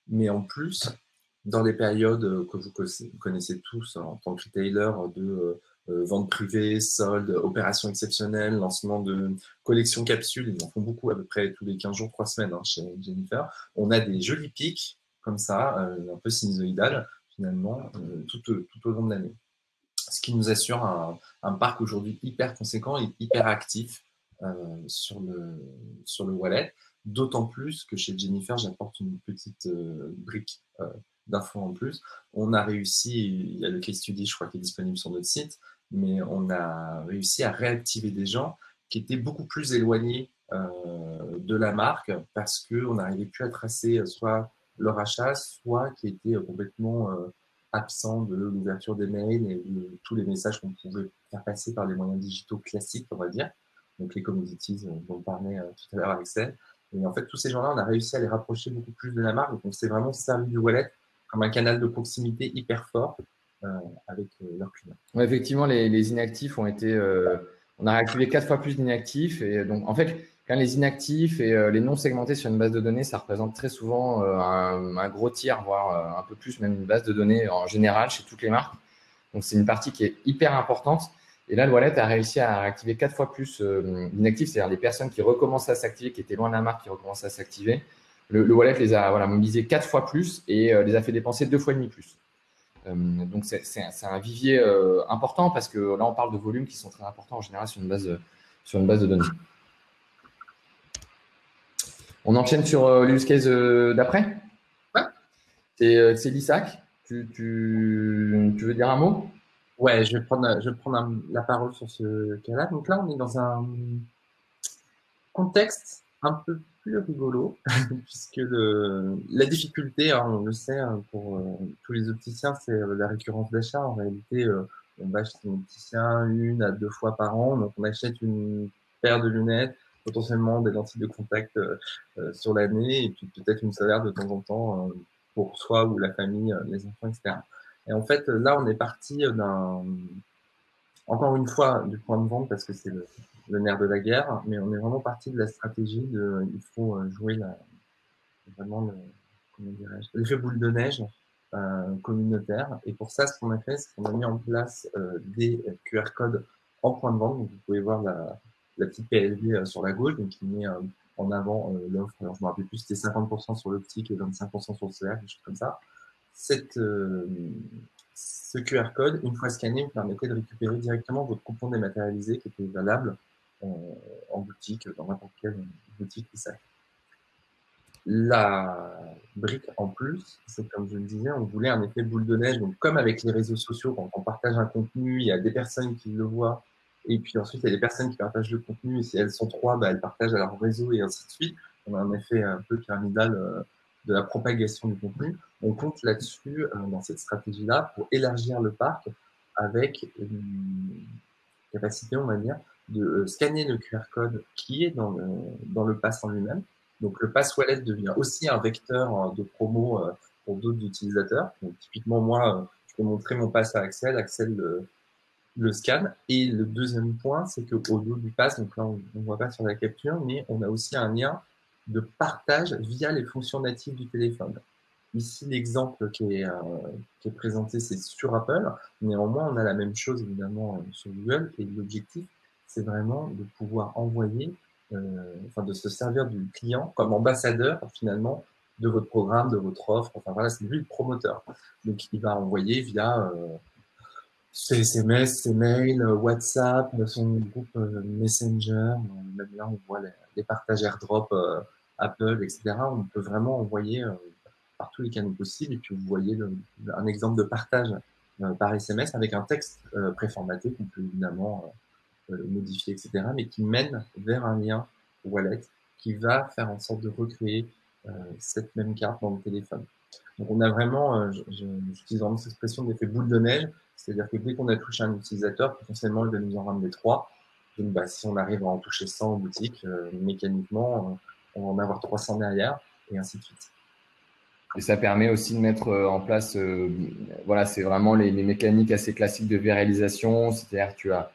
mais en plus, dans les périodes que vous connaissez tous en tant que retailer de euh, vente privée, soldes, opérations exceptionnelles, lancement de collections capsules, ils en font beaucoup à peu près tous les 15 jours, 3 semaines hein, chez Jennifer. On a des jolis pics comme ça, euh, un peu sinusoïdales finalement, euh, tout, tout, au long de l'année ce qui nous assure un, parc aujourd'hui hyper conséquent et hyper actif euh, sur, le, sur le wallet. D'autant plus que chez Jennifer, j'apporte une petite euh, brique euh, d'infos en plus. On a réussi, il y a le case study, je crois, qui est disponible sur notre site, mais on a réussi à réactiver des gens qui étaient beaucoup plus éloignés de la marque parce qu'on n'arrivait plus à tracer soit leur achat, soit qui étaient complètement absent de l'ouverture des mails et de tous les messages qu'on pouvait faire passer par les moyens digitaux classiques, on va dire. Donc les commodities euh, dont on parlait euh, tout à l'heure avec Celle. Et en fait, tous ces gens-là, on a réussi à les rapprocher beaucoup plus de la marque. Donc on s'est vraiment servi du wallet comme un canal de proximité hyper fort euh, avec leurs clients. effectivement, les, inactifs ont été. on a réactivé quatre fois plus d'inactifs. Et donc, en fait, quand les inactifs et euh, les non segmentés sur une base de données, ça représente très souvent euh, un, gros tiers, voire euh, un peu plus, même une base de données en général chez toutes les marques. Donc, c'est une partie qui est hyper importante. Et là, le wallet a réussi à activer quatre fois plus d'inactifs, c'est-à-dire les personnes qui recommencent à s'activer, qui étaient loin de la marque, qui recommencent à s'activer. Le, wallet les a voilà, mobilisés quatre fois plus et les a fait dépenser deux fois et demi plus. donc, c'est un vivier important parce que là, on parle de volumes qui sont très importants en général sur une base, sur une base de données. On enchaîne sur euh, l'use case euh, d'après? Ouais. C'est, c'est l'ISAC. Tu, tu, tu, veux dire un mot? Ouais, je vais prendre, je vais prendre la parole sur ce cas-là. Donc là, on est dans un contexte un peu plus rigolo, puisque le, la difficulté, hein, on le sait, hein, pour euh, tous les opticiens, c'est la récurrence d'achat. En réalité, on va chez un opticien une à deux fois par an, donc on achète une paire de lunettes, potentiellement des lentilles de contact euh, euh, sur l'année et puis peut-être une salaire de temps en temps euh, pour soi ou la famille, les enfants, etc. Et en fait, là, on est parti d'un, encore une fois, du point de vente parce que c'est le, nerf de la guerre, mais on est vraiment parti de la stratégie de, il faut jouer la, vraiment le, comment dirais-je, l'effet boule de neige euh, communautaire. Et pour ça, ce qu'on a fait, c'est qu'on a mis en place euh, des QR codes en point de vente. Donc, vous pouvez voir la, la petite PLV euh, sur la gauche, donc qui met euh, en avant euh, l'offre. Alors, je me rappelle plus, c'était 50% sur l'optique et 25% sur le CR, quelque chose comme ça. Ce QR code, une fois scanné, vous permettait de récupérer directement votre coupon dématérialisé qui était valable en boutique, dans n'importe quelle boutique ça. La brique en plus, c'est comme je le disais, on voulait un effet boule de neige. Donc, comme avec les réseaux sociaux, quand on partage un contenu, il y a des personnes qui le voient, et puis ensuite, il y a des personnes qui partagent le contenu. Et si elles sont trois, bah, elles partagent à leur réseau et ainsi de suite. On a un effet un peu pyramidal euh, de la propagation du contenu. On compte là-dessus, euh, dans cette stratégie-là, pour élargir le parc avec une capacité, on va dire, de euh, scanner le QR code qui est dans le, dans le pass en lui-même. Donc le pass wallet devient aussi un vecteur de promo pour d'autres utilisateurs. Donc typiquement, moi, je peux montrer mon pass à Axel. Axel le scan. Et le deuxième point, c'est qu'au dos du pass, donc là on ne voit pas sur la capture, mais on a aussi un lien de partage via les fonctions natives du téléphone. Ici, l'exemple qui, est, euh, qui est présenté, c'est sur Apple. Néanmoins, on a la même chose évidemment euh, sur Google. Et l'objectif, c'est vraiment de pouvoir envoyer, euh, enfin de se servir du client comme ambassadeur finalement de votre programme, de votre offre. Enfin voilà, c'est lui le promoteur. Donc il va envoyer via ses SMS, euh, WhatsApp, son groupe euh, Messenger. Euh, même là, on voit les, partages AirDrop Apple, etc. On peut vraiment envoyer par tous les canaux possibles. Et puis, vous voyez un exemple de partage par SMS avec un texte préformaté qu'on peut évidemment modifier, etc. Mais qui mène vers un lien wallet qui va faire en sorte de recréer cette même carte dans le téléphone. Donc on a vraiment, j'utilise vraiment cette expression d'effet boule de neige, c'est-à-dire que dès qu'on a touché un utilisateur, potentiellement il va nous en ramener trois. Donc bah, si on arrive à en toucher 100 en boutique, mécaniquement, on va en avoir 300 derrière, et ainsi de suite. Et ça permet aussi de mettre en place, voilà, c'est vraiment les, mécaniques assez classiques de viralisation, c'est-à-dire tu as,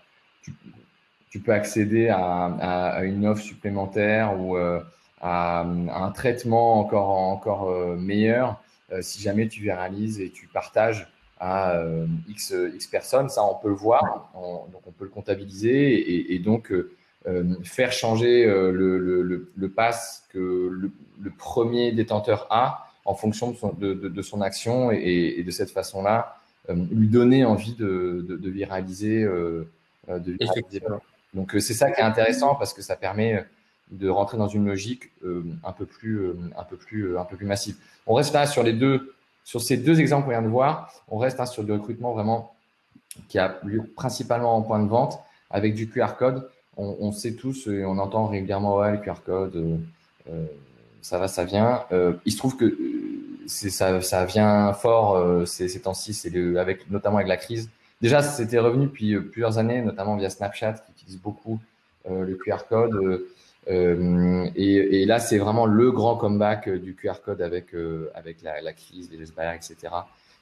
tu peux accéder à, une offre supplémentaire ou euh, à, un traitement encore, encore euh, meilleur euh, si jamais tu viralises et tu partages à X, X personnes. Ça, on peut le voir, donc on peut le comptabiliser et, donc faire changer le, le, le, pass que le, premier détenteur a en fonction de son, de, de, son action et, de cette façon-là, lui donner envie de, de viraliser. de viraliser donc euh, c'est ça qui est intéressant parce que ça permet euh, de rentrer dans une logique euh, un peu plus un peu plus un peu plus massive. On reste là sur les deux sur ces deux exemples qu'on vient de voir, on reste sur le recrutement vraiment qui a lieu principalement en point de vente avec du QR code. On, sait tous et on entend régulièrement ouais le QR code ça va ça vient. il se trouve que ça, vient fort ces, temps-ci, c'est avec notamment avec la crise Déjà, c'était revenu depuis euh, plusieurs années, notamment via Snapchat, qui utilise beaucoup euh, le QR code. Euh, et, là, c'est vraiment le grand comeback du QR code avec, avec la, crise, les barrières, etc.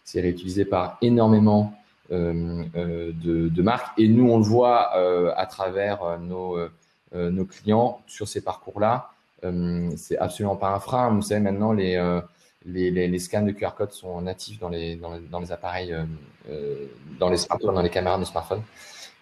C'est réutilisé par énormément de, marques. Et nous, on le voit à travers nos, nos clients sur ces parcours-là. c'est absolument pas un frein. Vous savez, maintenant, les, les, les, scans de QR code sont natifs dans les, dans les, appareils, euh, euh, dans les dans les caméras de smartphones.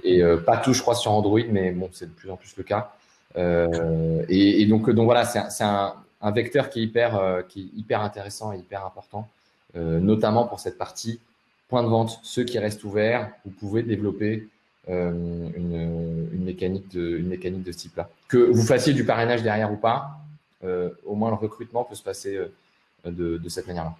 Et euh, pas tout, je crois, sur Android, mais bon, c'est de plus en plus le cas. Et, donc, donc voilà, c'est un, un, vecteur qui est hyper, qui est hyper intéressant et hyper important, notamment pour cette partie point de vente. Ceux qui restent ouverts, vous pouvez développer une, une, mécanique de, une mécanique de ce type-là. Que vous fassiez du parrainage derrière ou pas, au moins le recrutement peut se passer de, cette manière-là.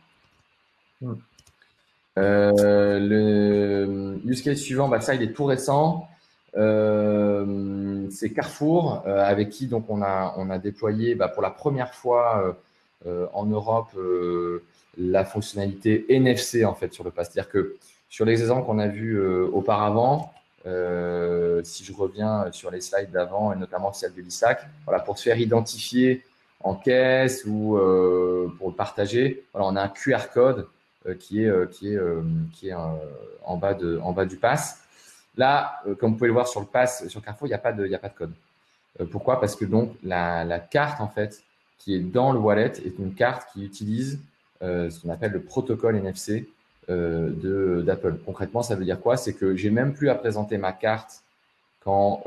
Euh, le use case suivant, bah, ça, il est tout récent. Euh, c'est Carrefour, euh, avec qui donc on a, on a déployé bah, pour la première fois en Europe la fonctionnalité NFC en fait sur le pass. C'est-à-dire que sur les exemples qu'on a vus auparavant, si je reviens sur les slides d'avant et notamment celle de l'ISAC, voilà, pour se faire identifier en caisse ou euh, pour le partager. Voilà, on a un QR code euh, qui est, euh, qui est, qui est en, bas de, en bas du pass. Là, comme vous pouvez le voir sur le pass sur Carrefour, il n'y a, pas de, code. pourquoi? Parce que donc la, carte en fait qui est dans le wallet est une carte qui utilise ce qu'on appelle le protocole NFC d'Apple. Concrètement, ça veut dire quoi? C'est que j'ai même plus à présenter ma carte quand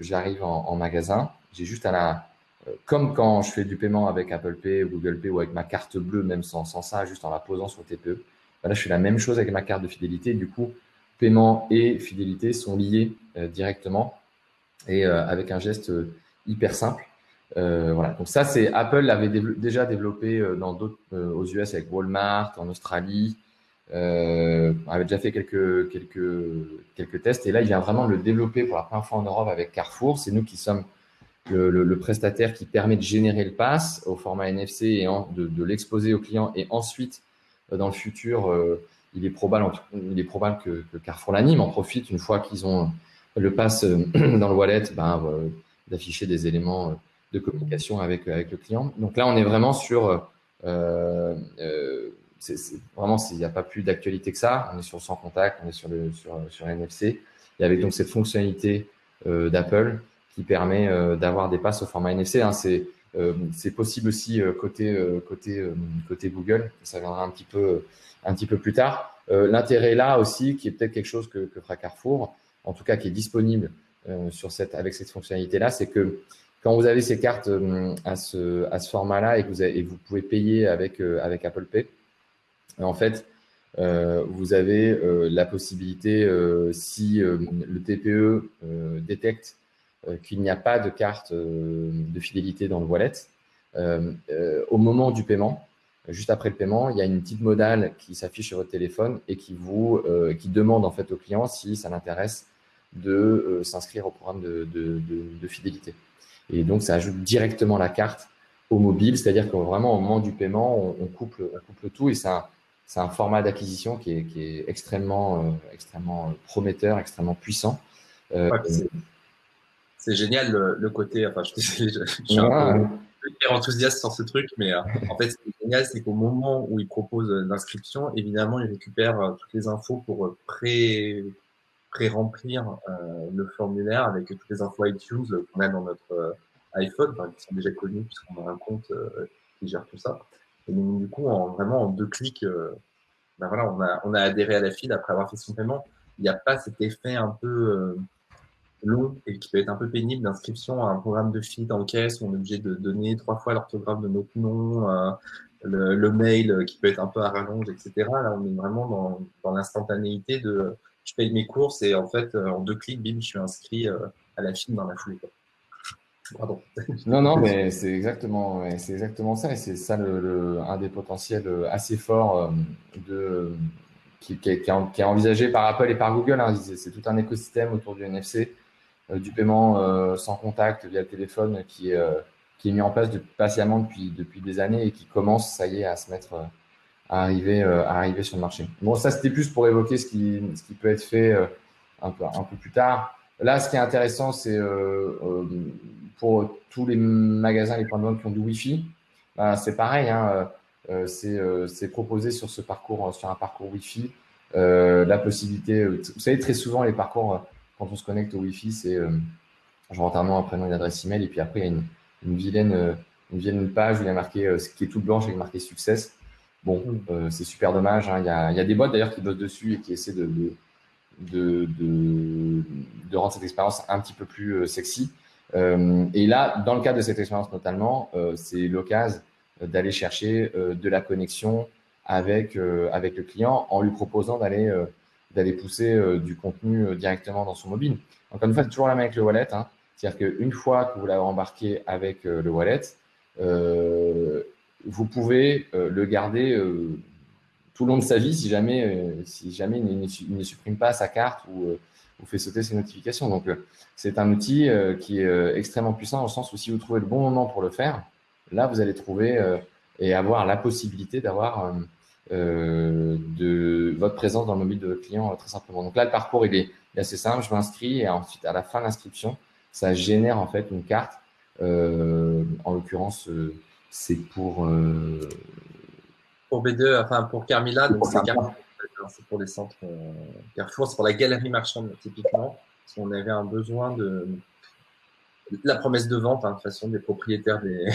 j'arrive en, magasin. J'ai juste à la comme quand je fais du paiement avec Apple Pay, Google Pay ou avec ma carte bleue, même sans, sans ça, juste en la posant sur TPE, ben là, je fais la même chose avec ma carte de fidélité. Du coup, paiement et fidélité sont liés euh, directement et euh, avec un geste euh, hyper simple. voilà. Donc ça, c'est Apple l'avait déjà développé dans aux US avec Walmart, en Australie. On avait déjà fait quelques quelques quelques tests et là, il vient vraiment le développer pour la première fois en Europe avec Carrefour. C'est nous qui sommes le, prestataire qui permet de générer le pass au format NFC et de, l'exposer au client et ensuite dans le futur il est probable il est probable que, Carrefour l'anime en profite une fois qu'ils ont le pass euh, dans le wallet ben, d'afficher des éléments de communication avec avec le client donc là on est vraiment sur vraiment il n'y a pas plus d'actualité que ça on est sur sans contact on est sur sur NFC et avec donc cette fonctionnalité d'Apple qui permet euh, d'avoir des passes au format NFC. Hein. C'est euh, c'est possible aussi euh, côté côté côté Google. Ça viendra un petit peu un petit peu plus tard. L'intérêt là aussi, qui est peut-être quelque chose que, que, fera Carrefour, en tout cas qui est disponible sur cette avec cette fonctionnalité là, c'est que quand vous avez ces cartes à ce à ce format là et que vous et vous pouvez payer avec avec Apple Pay, en fait vous avez la possibilité, si le TPE détecte euh, qu'il n'y a pas de carte euh, de fidélité dans le wallet, euh, au moment du paiement, juste après le paiement, il y a une petite modale qui s'affiche sur votre téléphone et qui demande en fait au client si ça l'intéresse de s'inscrire au programme de, fidélité. Et donc ça ajoute directement la carte au mobile, c'est-à-dire que vraiment au moment du paiement, on, on couple tout et c'est un, format d'acquisition qui est, extrêmement, euh, prometteur, extrêmement puissant. Euh, c'est génial le, côté, enfin je, je, je suis un peu enthousiaste sur ce truc, mais euh, en fait ce qui est génial, c'est qu'au moment où il propose l'inscription, évidemment, il récupère toutes les infos pour pré pré-remplir le formulaire avec toutes les infos iTunes qu'on a dans notre iPhone, qui sont déjà connus puisqu'on a un compte qui gère tout ça. Et donc, du coup, en, vraiment en deux clics, ben voilà, on a, on a adhéré à la file après avoir fait son paiement. Il n'y a pas cet effet un peu euh, long et qui peut être un peu pénible d'inscription à un programme de file en caisse on est obligé de donner trois fois l'orthographe de notre nom, euh, le, mail qui peut être un peu à rallonge, etc. Là, on est vraiment dans, dans l'instantanéité de je paye mes courses et en fait, en deux clics, bim, je suis inscrit à la file dans la foulée. Non, non, mais c'est exactement, exactement ça, et c'est ça le, un des potentiels euh, assez forts euh, de, qui, est, envisagé par Apple et par Google. Hein. C'est tout un écosystème autour du NFC, euh, du paiement sans contact via le téléphone qui est, qui est mis en place patiemment depuis, depuis des années et qui commence, ça y est, à se mettre, à arriver, à arriver sur le marché. Bon, ça c'était plus pour évoquer ce qui, ce qui peut être fait un peu, un peu plus tard. Là, ce qui est intéressant, c'est pour tous les magasins, les points de vente qui ont du Wi-Fi, ben, c'est pareil. Hein, euh, euh, c'est proposé sur ce parcours, sur un parcours Wi-Fi, euh, la possibilité. Vous savez, très souvent, les parcours, quand on se connecte au Wi-Fi, c'est je rentre un nom, un prénom, une adresse email, et puis après, il y a une, une vilaine, une vilaine page où il y a marqué, ce qui est tout blanche avec marqué success. Bon, mm. c'est super dommage. Hein. Il, y a, il, y a, des bots d'ailleurs qui bossent dessus et qui essaient de, de, de, de, de rendre cette expérience un petit peu plus sexy. Euh, et là, dans le cadre de cette expérience notamment, euh, c'est l'occasion d'aller chercher euh, de la connexion avec, avec le client en lui proposant d'aller d'aller pousser du contenu directement dans son mobile. Encore une fois, c'est toujours la même avec le wallet. Hein. C'est-à-dire qu'une fois que vous l'avez embarqué avec le wallet, vous pouvez le garder tout le long de sa vie si jamais, si jamais il ne, supprime pas sa carte ou, vous fait sauter ses notifications. Donc, euh, c'est un outil euh, qui est euh, extrêmement puissant au sens où si vous trouvez le bon moment pour le faire, là, vous allez trouver et avoir la possibilité d'avoir de votre présence dans le mobile de votre client très simplement. Donc là, le parcours, il est, assez simple. Je m'inscris et ensuite, à la fin de l'inscription, ça génère en fait une carte. en l'occurrence, c'est pour. Pour B2, enfin pour Carmila, donc c'est pour les centres euh, Carrefour, c'est pour la galerie marchande typiquement. Si on avait un besoin de la promesse de vente, hein, de toute façon, des propriétaires des,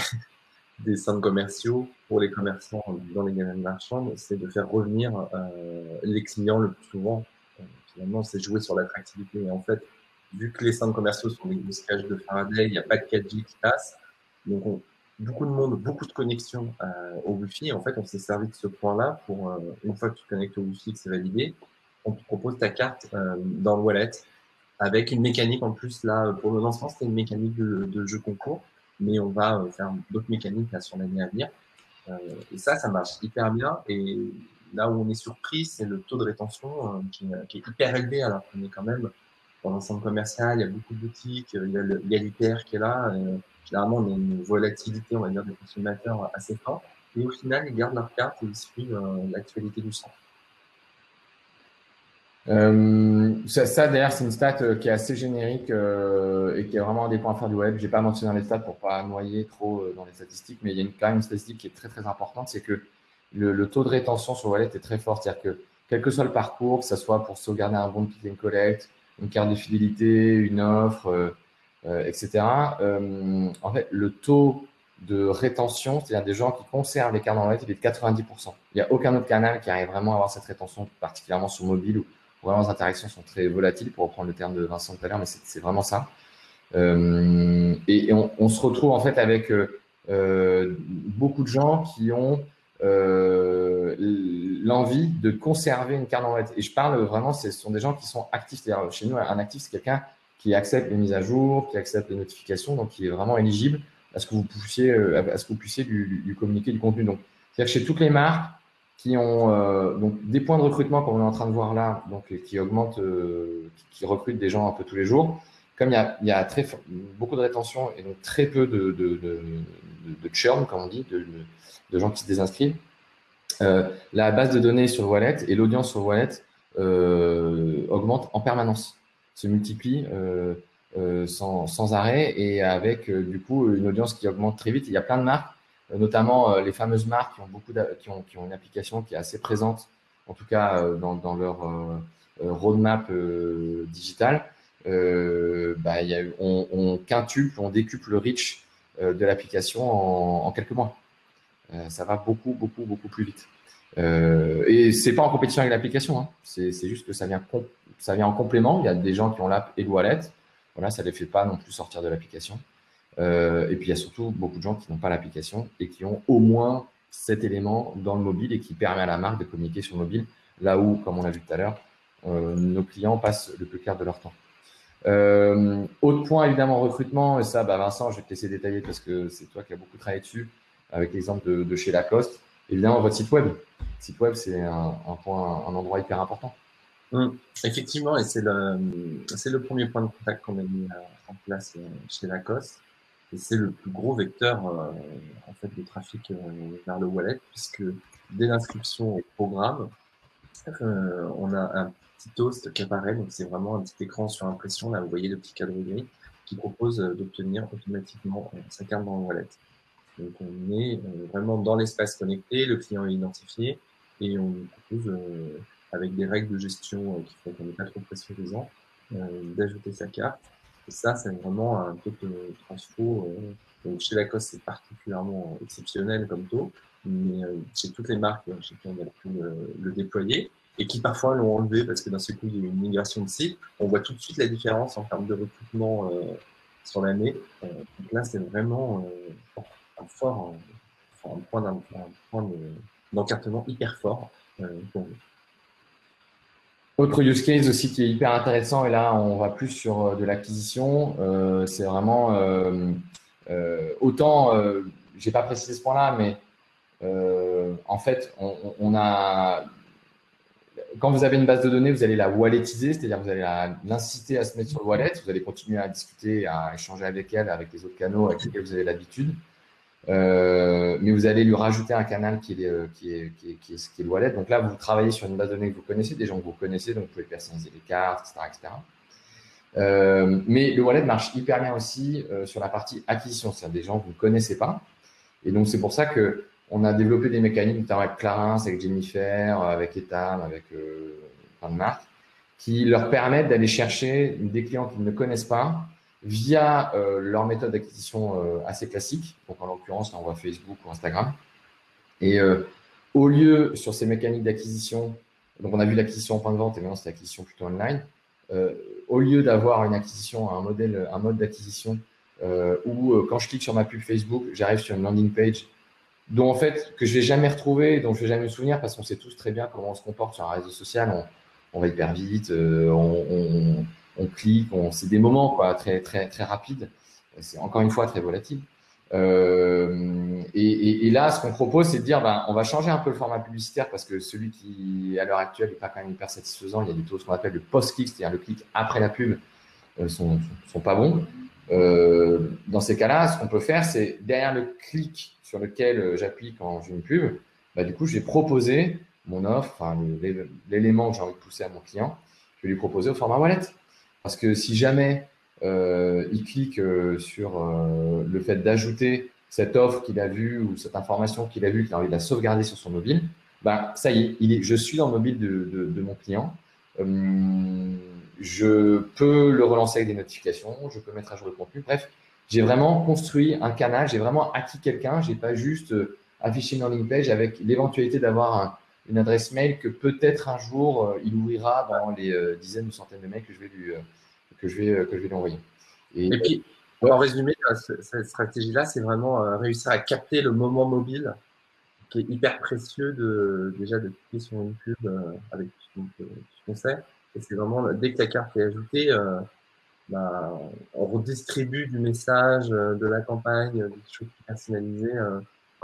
des centres commerciaux pour les commerçants dans les galeries marchandes, c'est de faire revenir euh, les clients le plus souvent. Euh, finalement, c'est jouer sur l'attractivité. Et en fait, vu que les centres commerciaux sont des cages de Faraday, il n'y a pas de 4G qui passe. Donc, on, beaucoup de monde, beaucoup de connexions euh, au Wi-Fi. En fait, on s'est servi de ce point-là pour, euh, une fois que tu connectes au Wi-Fi, que c'est validé, on te propose ta carte euh, dans le wallet avec une mécanique en plus. Là, pour le lancement, c'était une mécanique de, jeu concours, mais on va faire d'autres mécaniques là, sur l'année à venir. et ça, ça marche hyper bien. Et là où on est surpris, c'est le taux de rétention qui, qui, est hyper élevé, alors qu'on est quand même dans un centre commercial, il y a beaucoup de boutiques, il y a, il l'hyper qui est là généralement, on a une volatilité, on va dire, des consommateurs assez forte. Et au final, ils gardent leur carte et ils suivent euh, l'actualité du centre. Euh, ça, d'ailleurs, c'est une stat euh, qui est assez générique euh, et qui est vraiment un des points forts du web. J'ai pas mentionné les stats pour pas noyer trop euh, dans les statistiques, mais il y a une, quand même une statistique qui est très très importante, c'est que le, taux de rétention sur wallet est très fort. C'est-à-dire que quel que soit le parcours, que ce soit pour sauvegarder un bon de click and collect, une carte de fidélité, une offre, etc. En fait, le taux de rétention, c'est-à-dire des gens qui conservent les cartes dans le il est de 90%. Il n'y a aucun autre canal qui arrive vraiment à avoir cette rétention, particulièrement sur mobile, où vraiment les interactions sont très volatiles, pour reprendre le terme de Vincent tout à l'heure, mais c'est vraiment ça. Euh, et, on, se retrouve en fait avec euh, beaucoup de gens qui ont euh, l'envie de conserver une carte en Et je parle vraiment, ce sont des gens qui sont actifs. C'est-à-dire, chez nous, un actif, c'est quelqu'un qui accepte les mises à jour, qui accepte les notifications, donc qui est vraiment éligible à ce que vous puissiez, euh, à ce que vous puissiez lui, communiquer du contenu. Donc, c'est-à-dire chez toutes les marques qui ont euh, donc des points de recrutement comme on est en train de voir là, donc qui augmentent, euh, qui, recrutent des gens un peu tous les jours, comme il y a, il y a très, beaucoup de rétention et donc très peu de, churn, comme on dit, de, gens qui se désinscrivent, euh, la base de données sur Wallet et l'audience sur Wallet augmente en permanence, se multiplie sans, sans, arrêt et avec du coup une audience qui augmente très vite. Il y a plein de marques, notamment les fameuses marques qui ont, une application qui est assez présente, en tout cas dans, dans leur roadmap digital. Bah, on, on quintuple, on décuple le reach de l'application en, quelques mois. Euh, ça va beaucoup, beaucoup, beaucoup plus vite. Euh, et c'est pas en compétition avec l'application, hein. c'est juste que ça vient, ça vient en complément. Il y a des gens qui ont l'app et le wallet. Voilà, ça les fait pas non plus sortir de l'application. Euh, et puis il y a surtout beaucoup de gens qui n'ont pas l'application et qui ont au moins cet élément dans le mobile et qui permet à la marque de communiquer sur le mobile, là où, comme on l'a vu tout à l'heure, euh, nos clients passent le plus clair de leur temps. Euh, autre point, évidemment, recrutement, et ça, bah, Vincent, je vais te laisser détailler parce que c'est toi qui as beaucoup travaillé dessus avec l'exemple de, chez Lacoste, évidemment votre site web. Le site web, c'est un, point, un endroit hyper important. Hum, effectivement, et c'est le, le premier point de contact qu'on a mis en place chez Lacoste. Et c'est le plus gros vecteur euh, en fait de trafic vers le wallet, puisque dès l'inscription au programme, on a un petit toast qui apparaît. Donc c'est vraiment un petit écran sur impression. Là, vous voyez le petit cadre gris qui propose d'obtenir automatiquement sa carte dans le wallet. Donc on est euh, vraiment dans l'espace connecté, le client est identifié et on propose euh, avec des règles de gestion euh, qui font qu'on n'est pas trop pressurisant d'ajouter sa carte. Et ça, c'est vraiment un taux de transfo. donc chez Lacoste, c'est particulièrement exceptionnel comme taux, mais chez toutes les marques chez qui on a pu le, déployer et qui parfois l'ont enlevé parce que d'un seul coup, il y a eu une migration de site, on voit tout de suite la différence en termes de recrutement sur l'année. donc là, c'est vraiment un fort, un, point d'encartement hyper fort euh, pour Autre use case aussi qui est hyper intéressant, et là on va plus sur euh, de l'acquisition, euh, c'est vraiment autant, j'ai pas précisé ce point-là, mais en fait on, a quand vous avez une base de données, vous allez la walletiser, c'est-à-dire vous allez l'inciter à se mettre sur le wallet, vous allez continuer à discuter, à échanger avec elle, avec les autres canaux avec lesquels vous avez l'habitude. Euh, mais vous allez lui rajouter un canal qui est, euh, qui, est, qui, est, qui, est, le wallet. Donc là, vous travaillez sur une base de données que vous connaissez, des gens que vous connaissez, donc vous pouvez personnaliser les cartes, etc. etc. Euh, mais le wallet marche hyper bien aussi sur la partie acquisition, c'est-à-dire des gens que vous ne connaissez pas. Et donc, c'est pour ça que on a développé des mécaniques, notamment avec Clarins, avec Jennifer, avec Etam, avec plein de marques, qui leur permettent d'aller chercher des clients qu'ils ne connaissent pas via euh, leur méthode d'acquisition euh, assez classique. Donc, en l'occurrence, là, on voit Facebook ou Instagram. Et euh, au lieu, sur ces mécaniques d'acquisition, donc on a vu l'acquisition en point de vente et maintenant c'est l'acquisition plutôt online. au lieu d'avoir une acquisition, un modèle, un mode d'acquisition où quand je clique sur ma pub Facebook, j'arrive sur une landing page dont en fait que je vais jamais retrouver, dont je vais jamais me souvenir parce qu'on sait tous très bien comment on se comporte sur un réseau social. On, va hyper vite, on on clique, c'est des moments très très très rapides. C'est encore une fois très volatile. Euh, et, là, ce qu'on propose, c'est de dire, ben, on va changer un peu le format publicitaire parce que celui qui, à l'heure actuelle, n'est pas quand même hyper satisfaisant. Il y a des taux, ce qu'on appelle le post-click, c'est-à-dire le clic après la pub, euh, sont, sont pas bons. Euh, dans ces cas-là, ce qu'on peut faire, c'est derrière le clic sur lequel j'appuie quand j'ai une pub, bah, du coup, je vais proposer mon offre, l'élément que j'ai envie de pousser à mon client, je vais lui proposer au format wallet. Parce que si jamais euh, il clique euh, sur euh, le fait d'ajouter cette offre qu'il a vue ou cette information qu'il a vue, qu'il a envie de la sauvegarder sur son mobile, ben, ça y est, il est, je suis dans le mobile de, de, de mon client. Hum, je peux le relancer avec des notifications, je peux mettre à jour le contenu. Bref, j'ai vraiment construit un canal, j'ai vraiment acquis quelqu'un, j'ai pas juste euh, affiché une landing page avec l'éventualité d'avoir un, une adresse mail que peut-être un jour euh, il ouvrira dans les euh, dizaines ou centaines de mails que je vais lui, euh, que je vais, que je vais lui envoyer. Et, puis, en résumé, cette stratégie-là, c'est vraiment réussir à capter le moment mobile qui est hyper précieux de déjà de cliquer sur une pub avec tout ce qu'on sait. Et c'est vraiment dès que la carte est ajoutée, bah, on redistribue du message, de la campagne, des choses personnalisées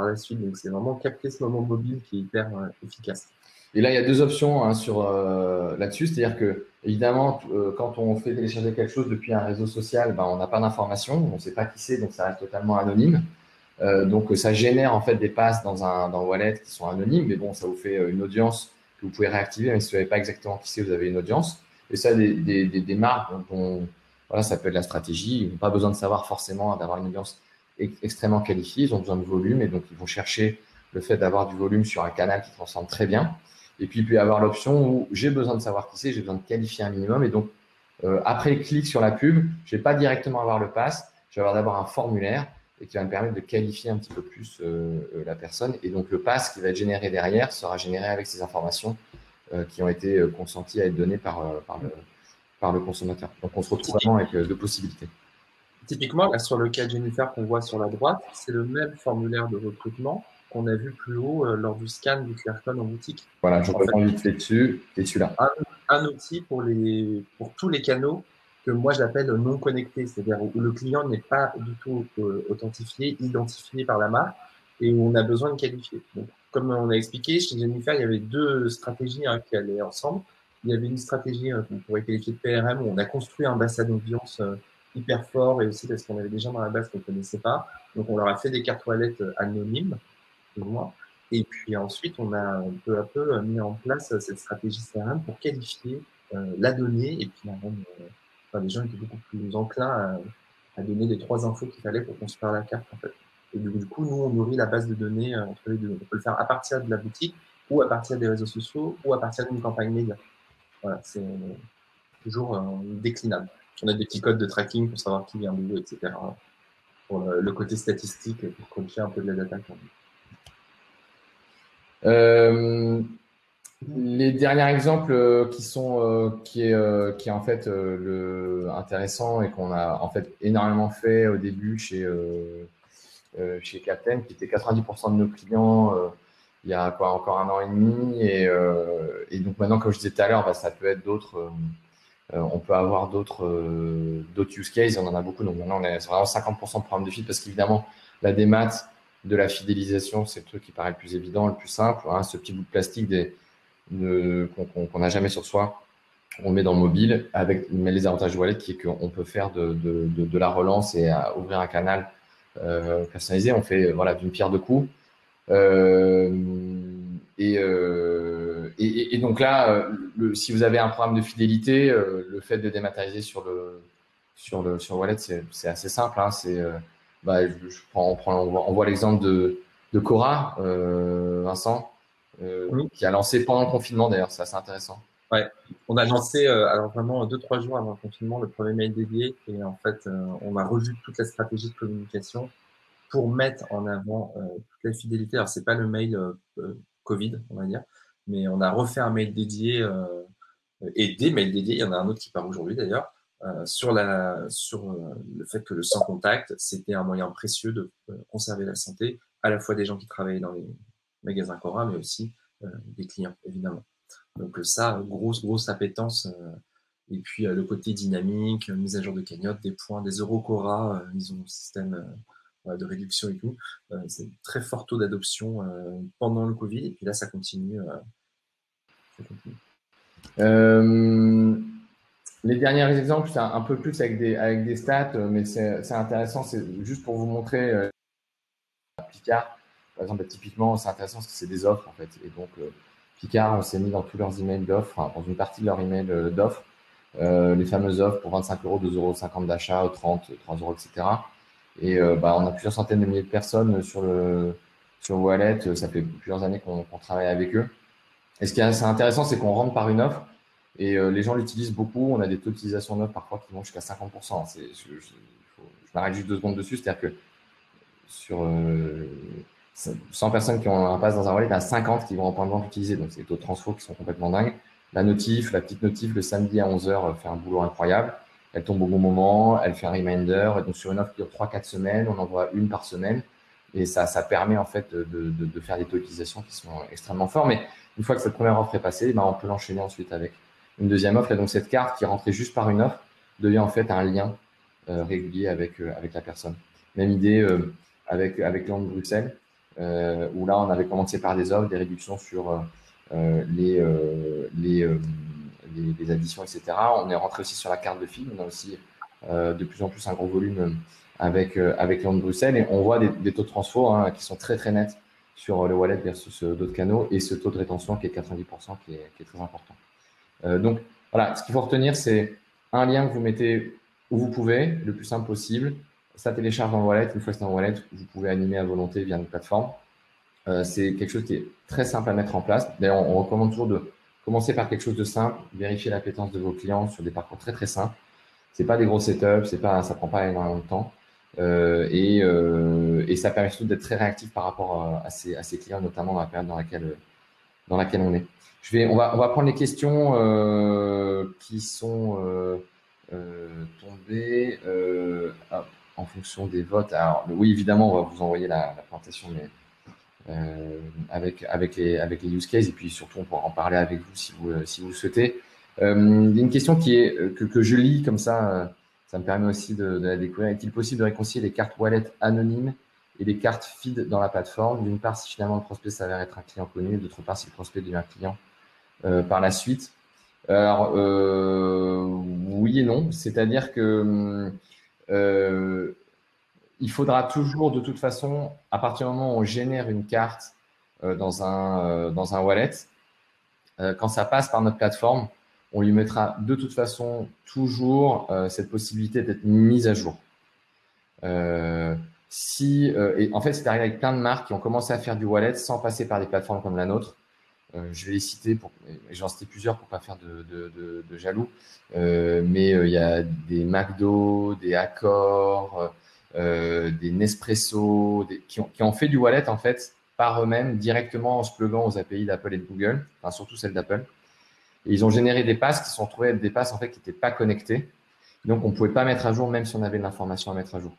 la suite. Donc, c'est vraiment capter ce moment mobile qui est hyper euh, efficace. Et là, il y a deux options hein, sur là-dessus, c'est-à-dire que évidemment, quand on fait télécharger quelque chose depuis un réseau social, ben, on n'a pas d'informations, on ne sait pas qui c'est, donc ça reste totalement anonyme. donc ça génère en fait des passes dans un dans Wallet qui sont anonymes, mais bon, ça vous fait une audience que vous pouvez réactiver, mais si vous ne savez pas exactement qui c'est, vous avez une audience. Et ça, des, des, des, marques dont voilà, ça peut être la stratégie. Ils n'ont pas besoin de savoir forcément d'avoir une audience extrêmement qualifiée. Ils ont besoin de volume et donc ils vont chercher le fait d'avoir du volume sur un canal qui transforme très bien. Et puis il peut y avoir l'option où j'ai besoin de savoir qui c'est, j'ai besoin de qualifier un minimum. Et donc euh, après le clic sur la pub, je vais pas directement avoir le pass. Je vais avoir d'abord un formulaire et qui va me permettre de qualifier un petit peu plus euh, euh, la personne. Et donc le pass qui va être généré derrière sera généré avec ces informations qui ont été consenties à être données par, le, consommateur. Donc on se retrouve vraiment avec deux possibilités. Typiquement, là, sur le cas de Jennifer qu'on voit sur la droite, c'est le même formulaire de recrutement qu'on a vu plus haut euh, lors du scan du QR code en boutique. Voilà, je reprends vite fait dessus et celui-là. Un, outil pour, les, pour tous les canaux que moi j'appelle non connectés, c'est-à-dire où le client n'est pas du tout euh, authentifié, identifié par la marque et où on a besoin de qualifier. Donc, comme on a expliqué, chez Jennifer, il y avait deux stratégies hein, qui allaient ensemble il y avait une stratégie euh, qu'on pourrait qualifier de PRM où on a construit un bassin d'audience euh, hyper fort et aussi parce qu'on avait des gens dans la base qu'on ne connaissait pas. Donc, on leur a fait des cartes toilettes euh, anonymes, moi. Et puis ensuite, on a peu à peu mis en place cette stratégie CRM pour qualifier la donnée. Et puis, même, enfin, les gens étaient beaucoup plus enclins à, donner les trois infos qu'il fallait pour construire la carte, en fait. Et du coup, nous, on nourrit la base de données entre les deux. On peut le faire à partir de la boutique ou à partir des réseaux sociaux ou à partir d'une campagne média. Voilà, c'est toujours déclinable. On a des petits codes de tracking pour savoir qui vient d'où, etc. Pour le, côté statistique, pour coacher un peu de la data. Euh, les derniers exemples euh, qui sont euh, qui est qui est en fait intéressant et qu'on a en fait énormément fait au début chez chez Captain, qui était 90% de nos clients il y a encore un an et demi. Et, euh, et donc maintenant, comme je disais tout à l'heure, bah, ça peut être d'autres. Euh, euh, on peut avoir d'autres d'autres use cases. On en a beaucoup. Donc maintenant, on est vraiment 50% de programme de fit parce qu'évidemment, la démat de la fidélisation, c'est le truc qui paraît le plus évident, le plus simple. Hein, ce petit bout de plastique qu'on n'a jamais sur soi, on met dans le mobile avec mais les avantages de wallet qui est qu'on peut faire de, la relance et ouvrir un canal euh, personnalisé. On fait voilà d'une pierre deux coups. Euh, euh, et, et, donc là, le, si vous avez un programme de fidélité, euh, le fait de dématérialiser sur le sur le sur Wallet, c'est assez simple. Hein, c'est bah, je, prends, on, prend, on voit, l'exemple de, de Cora, euh, Vincent, euh, qui a lancé pendant le confinement d'ailleurs, c'est assez intéressant. Ouais, on a lancé alors vraiment deux trois jours avant le confinement le premier mail dédié et en fait on a revu toute la stratégie de communication pour mettre en avant euh, toute la fidélité. Alors, c'est pas le mail euh, euh, Covid, on va dire, mais on a refait un mail dédié et des mails dédiés. Il y en a un autre qui part aujourd'hui d'ailleurs. sur, la, sur le fait que le sans contact, c'était un moyen précieux de conserver la santé, à la fois des gens qui travaillaient dans les magasins Cora, mais aussi des clients, évidemment. Donc ça, grosse, grosse appétence. et puis le côté dynamique, mise à jour de cagnotte, des points, des euros Cora, ils ont un système euh, de réduction et tout. Euh, c'est très fort taux d'adoption euh, pendant le Covid, et puis là, ça continue. Les derniers exemples, c'est un peu plus avec des, avec des stats, mais c'est intéressant. C'est juste pour vous montrer Picard. Par exemple, typiquement, c'est intéressant parce que c'est des offres en fait. Et donc, Picard s'est mis dans tous leurs emails d'offres, dans une partie de leur email d'offres, les fameuses offres pour 25 euros, 2,50 euros d'achat, 30, 3 euros, etc. Et euh, bah, on a plusieurs centaines de milliers de personnes sur le sur Wallet. Ça fait plusieurs années qu'on travaille avec eux. Et ce qui est intéressant, c'est qu'on rentre par une offre et euh, les gens l'utilisent beaucoup. On a des taux d'utilisation d'offres parfois qui vont jusqu'à 50%. Je, m'arrête juste deux secondes dessus. C'est-à-dire que sur 100 euh, personnes qui ont un pass dans un wallet, il y a 50 qui vont en point de vente utiliser. Donc, c'est des taux de transfo qui sont complètement dingues. La notif, la petite notif le samedi à 11h fait un boulot incroyable elle tombe au bon moment, elle fait un reminder. Et donc, sur une offre qui dure 3-4 semaines, on envoie une par semaine. Et ça, ça permet en fait de, de, de faire des taux d'utilisation qui sont extrêmement forts. Mais une fois que cette première offre est passée, ben, on peut l'enchaîner ensuite avec une deuxième offre. Et donc, cette carte qui rentrée juste par une offre devient en fait un lien euh, régulier avec, euh, avec la personne. Même idée euh, avec, avec Land Bruxelles, où là, on avait commencé par des offres, des réductions sur les, les, les, additions, etc. On est rentré aussi sur la carte de film. On a aussi de plus en plus un gros volume avec, avec Lyon de Bruxelles et on voit des, taux de transfert hein, qui sont très très nets sur le wallet versus d'autres canaux et ce taux de rétention qui est 90% qui est, très important. donc voilà, ce qu'il faut retenir, c'est un lien que vous mettez où vous pouvez, le plus simple possible. Ça télécharge le wallet. Une fois que c'est le wallet, vous pouvez animer à volonté via une plateforme. Euh, c'est quelque chose qui est très simple à mettre en place. D'ailleurs, on, recommande toujours de commencer par quelque chose de simple, vérifier l'appétence de vos clients sur des parcours très très simples. C'est pas des gros setups, c'est pas, ça prend pas énormément de temps. Euh, et, euh, et, ça permet surtout d'être très réactif par rapport à ces, à ces, clients, notamment dans la période dans laquelle, dans laquelle on est. Je vais, on, va, on va prendre les questions qui sont euh, euh, en fonction des votes. Alors, oui, évidemment, on va vous envoyer la, présentation, mais euh, avec, avec, les, avec les use cases, et puis surtout, on pourra en parler avec vous si vous, si vous le souhaitez. il y a une question qui est, que, que je lis comme ça, ça me permet aussi de, la découvrir. Est-il possible de réconcilier les cartes wallet anonymes et les cartes feed dans la plateforme? D'une part, si finalement le prospect s'avère être un client connu, d'autre part, si le prospect devient client par la suite. Alors, euh, oui et non. C'est-à-dire que euh, il faudra toujours, de toute façon, à partir du moment où on génère une carte euh, dans, un, dans un wallet, quand ça passe par notre plateforme, on lui mettra de toute façon toujours cette possibilité d'être mise à jour. si, et en fait, c'est arrivé avec plein de marques qui ont commencé à faire du wallet sans passer par des plateformes comme la nôtre. Euh, je vais les citer, j'en plusieurs pour pas faire de, jaloux, euh, mais euh, il y a des McDo, des Accor, des Nespresso, qui, ont, fait du wallet en fait par eux-mêmes directement en se pluguant aux API d'Apple et de Google, enfin surtout celles d'Apple. Ils ont généré des passes qui sont trouvées être des passes en fait qui n'étaient pas connectées. Donc on ne pouvait pas mettre à jour même si on avait de l'information à mettre à jour.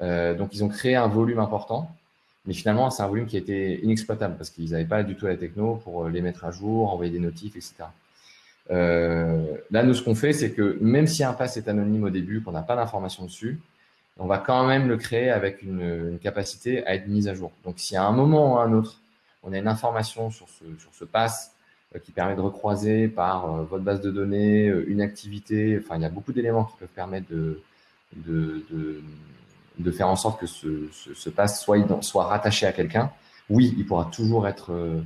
donc ils ont créé un volume important mais finalement, c'est un volume qui a été inexploitable parce qu'ils n'avaient pas du tout la techno pour euh, les mettre à jour, envoyer des notifs, etc. Euh, là, nous, ce qu'on fait, c'est que même si un pass est anonyme au début, qu'on n'a pas d'informations dessus, on va quand même le créer avec une, capacité à être mise à jour. Donc, si à un moment ou à un autre, on a une information sur ce, sur ce pass euh, qui permet de recroiser par votre base de données, une activité, enfin, il y a beaucoup d'éléments qui peuvent permettre de, de, de de faire en sorte que ce, ce, pass soit, soit rattaché à quelqu'un, oui, il pourra toujours être, euh,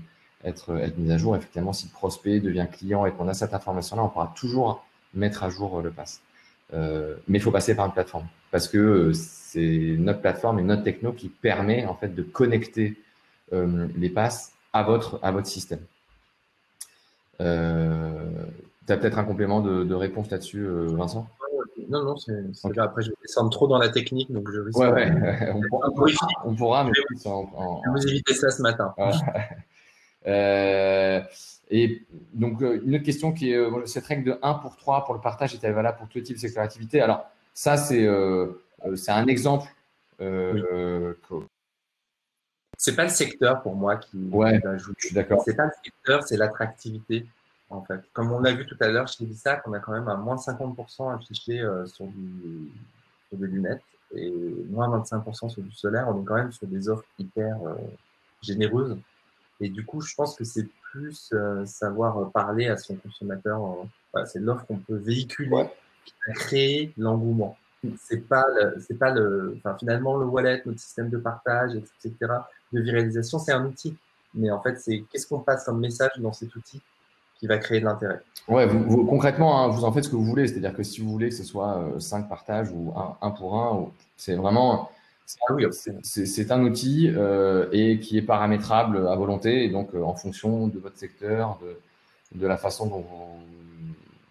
être, être mis à jour. Effectivement, si le prospect devient client et qu'on a cette information-là, on pourra toujours mettre à jour le pass. Euh, mais il faut passer par une plateforme parce que euh, c'est notre plateforme et notre techno qui permet en fait de connecter les passes à votre, à votre système. Tu as peut-être un complément de, de réponse là-dessus, Vincent? Non, non, c'est Après, je vais descendre trop dans la technique, donc je risque. Ouais, ouais. On, pourra, on, pourra, mais je vais, vous éviter ça ce matin. Euh, et donc, euh, une autre question qui est euh, cette règle de 1 pour 3 pour le partage est-elle valable pour tout type de secteur d'activité Alors, ça, c'est c'est un exemple. Euh, C'est pas le secteur pour moi qui. Ouais, je suis d'accord. C'est pas le secteur, c'est l'attractivité en fait. Comme on l'a vu tout à l'heure chez Lissac, on a quand même un moins 50% affiché euh, sur, du, sur des lunettes et moins 25% sur du solaire. On est quand même sur des offres hyper euh, généreuses. Et du coup, je pense que c'est plus euh, savoir parler à son consommateur. c'est l'offre qu'on peut véhiculer qui créé l'engouement. C'est pas c'est pas le, enfin, finalement, le wallet, notre système de partage, etc., de viralisation, c'est un outil. Mais en fait, c'est qu'est-ce qu'on passe comme message dans cet outil qui va créer de l'intérêt. Ouais, vous, concrètement, hein, vous en faites ce que vous voulez. C'est-à-dire que si vous voulez que ce soit 5 euh, partages ou 1 pour 1, c'est vraiment. C'est un outil euh, et qui est paramétrable à volonté, et donc euh, en fonction de votre secteur, de, de la façon dont vous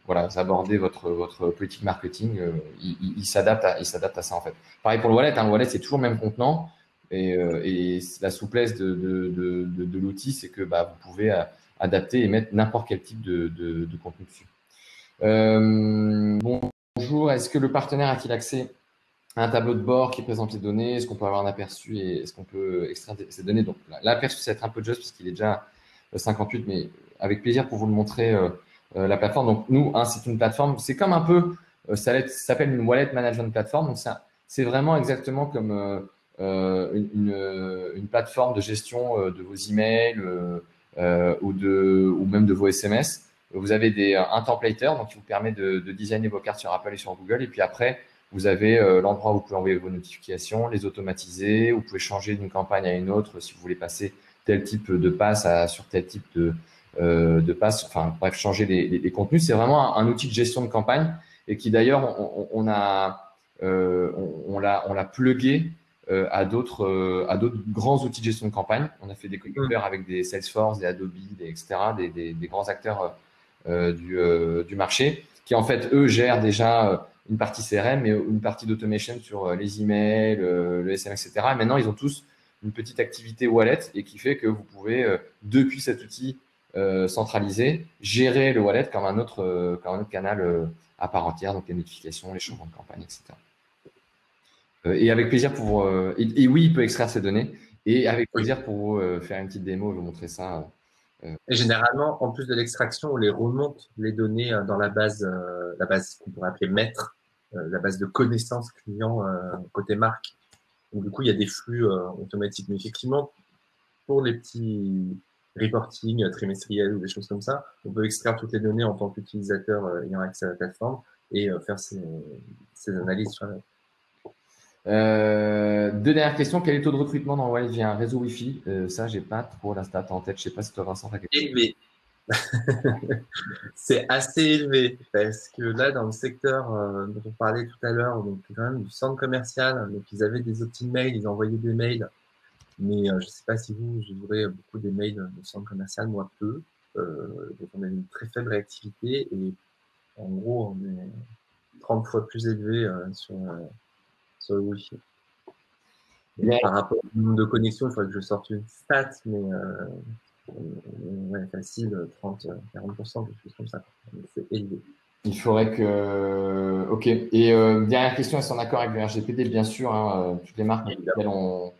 voilà, abordez votre, votre politique marketing, il, s'adapte à, à ça en fait. Pareil pour le wallet, hein, le wallet c'est toujours le même contenant, et, et la souplesse de, l'outil, c'est que bah, vous pouvez adapter et mettre n'importe quel type de, contenu dessus. Euh, bonjour, est-ce que le partenaire a-t-il accès à un tableau de bord qui présente les données? Est-ce qu'on peut avoir un aperçu et est-ce qu'on peut extraire ces données? Donc l'aperçu, ça va être un peu juste parce qu'il est déjà 58, mais avec plaisir pour vous le montrer euh, euh, la plateforme. Donc nous, hein, c'est une plateforme, c'est comme un peu, ça s'appelle une wallet management platform. Donc c'est vraiment exactement comme une, une, une, plateforme de gestion de vos emails ou, de, ou même de vos SMS. Vous avez des, un templater donc qui vous permet de, de designer vos cartes sur Apple et sur Google. Et puis après, vous avez l'endroit où vous pouvez envoyer vos notifications, les automatiser. Vous pouvez changer d'une campagne à une autre si vous voulez passer tel type de passe à, sur tel type de, euh, de passe, enfin bref, changer les, contenus. C'est vraiment un, outil de gestion de campagne et qui d'ailleurs on, a euh, on, on l'a plugué euh, à d'autres à d'autres grands outils de gestion de campagne. On a fait des connecteurs avec des Salesforce, des Adobe, des etc. Des, des, grands acteurs du, du marché qui en fait eux gèrent déjà une partie CRM mais une partie d'automation sur les emails, le SMS, etc. Et maintenant ils ont tous une petite activité wallet et qui fait que vous pouvez depuis cet outil euh, centralisé, gérer le wallet comme un autre, euh, comme un autre canal euh, à part entière, donc les notifications, les changements de campagne, etc. et avec plaisir pour. Et, oui, il peut extraire ces données. Et avec plaisir pour vous faire une petite démo, je vous montrer ça. Et généralement, en plus de l'extraction, on les remonte les données dans la base, la base qu'on pourrait appeler maître, la base de connaissances clients côté marque. Donc, du coup, il y a des flux automatiques. Mais effectivement, pour les petits, reporting trimestriel ou des choses comme ça, on peut extraire toutes les données en tant qu'utilisateur euh, ayant accès à la plateforme et euh, faire ces, analyses sur la euh, deux dernières questions. Quel est le taux de recrutement dans via un réseau Wi-Fi? Euh, Ça, j'ai pas trop la stat en tête. Je sais pas si toi, Vincent, as Élevé. c'est assez élevé parce que là, dans le secteur dont on parlait tout à l'heure, donc quand même du centre commercial, donc ils avaient des opt mails, ils envoyaient des mails mais euh, je sais pas si vous, j'ouvrais beaucoup des mails de centre commercial, moi peu. Euh, donc on a une très faible réactivité et en gros, on est 30 fois plus élevé euh, sur, sur le Wi-Fi. Par rapport au nombre de connexions, il faudrait que je sorte une stat, mais ouais, facile, 30, 40%, quelque chose comme ça. C'est élevé. Il faudrait que. Ok. Et dernière question, est-ce en accord avec le RGPD Bien sûr, hein, toutes les marques avec lesquelles on,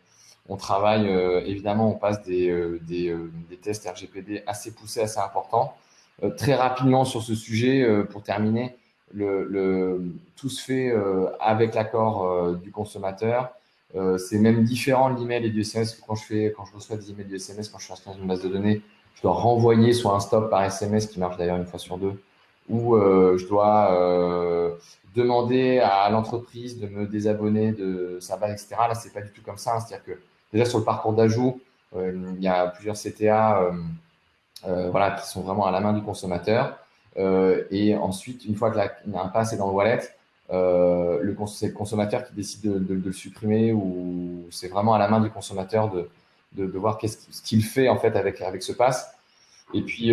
on travaille, euh, évidemment, on passe des, euh, euh, des, tests RGPD assez poussés, assez importants. très rapidement sur ce sujet, pour terminer, tout se fait avec l'accord du consommateur. c'est même différent l'email et du SMS. Quand je, fais, quand je reçois des emails du SMS, quand je suis dans une base de données, je dois renvoyer soit un stop par SMS, qui marche d'ailleurs une fois sur deux, ou je dois demander à l'entreprise de me désabonner de sa base, etc. Là, c'est pas du tout comme ça. Hein. C'est-à-dire que déjà sur le parcours d'ajout, euh, il y a plusieurs CTA euh, euh, voilà, qui sont vraiment à la main du consommateur. Et ensuite, une fois que l'impasse est dans le wallet, le c'est le consommateur qui décide de, le supprimer ou c'est vraiment à la main du consommateur de, de, voir qu'est-ce qu'il fait en fait avec, avec ce pass. Et puis,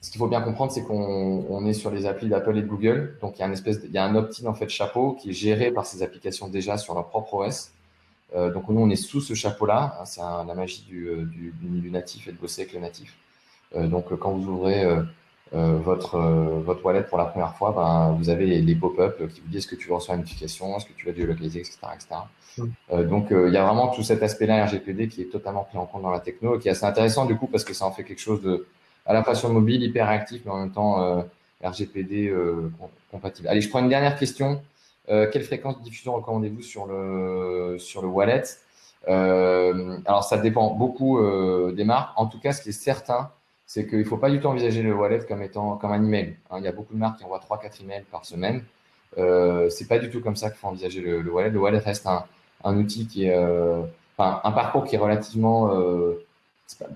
ce qu'il faut bien comprendre, c'est qu'on est sur les applis d'Apple et de Google. Donc, il y a, une espèce il y a un opt-in en fait chapeau qui est géré par ces applications déjà sur leur propre OS. Euh, donc nous, on est sous ce chapeau-là. Hein, c'est la magie du, euh, du, natif et de bosser avec le natif. Euh, donc quand vous ouvrez votre, votre wallet pour la première fois, ben, vous avez les, pop-up qui vous disent est-ce que tu veux recevoir une notification, est-ce que tu vas géolocaliser, etc. etc. Mm. donc il y a vraiment tout cet aspect-là RGPD qui est totalement pris en compte dans la techno et qui est assez intéressant du coup parce que ça en fait quelque chose de à la fois sur mobile, hyper réactif, mais en même temps RGPD compatible. Allez, je prends une dernière question. Euh, quelle fréquence de diffusion recommandez-vous sur le, sur le wallet? Euh, Alors, ça dépend beaucoup euh, des marques. En tout cas, ce qui est certain, c'est qu'il ne faut pas du tout envisager le wallet comme étant comme un email. Hein. il y a beaucoup de marques qui envoient 3-4 emails par semaine. Euh, c'est pas du tout comme ça qu'il faut envisager le, wallet. Le wallet reste un, un outil qui est, enfin, un parcours qui est relativement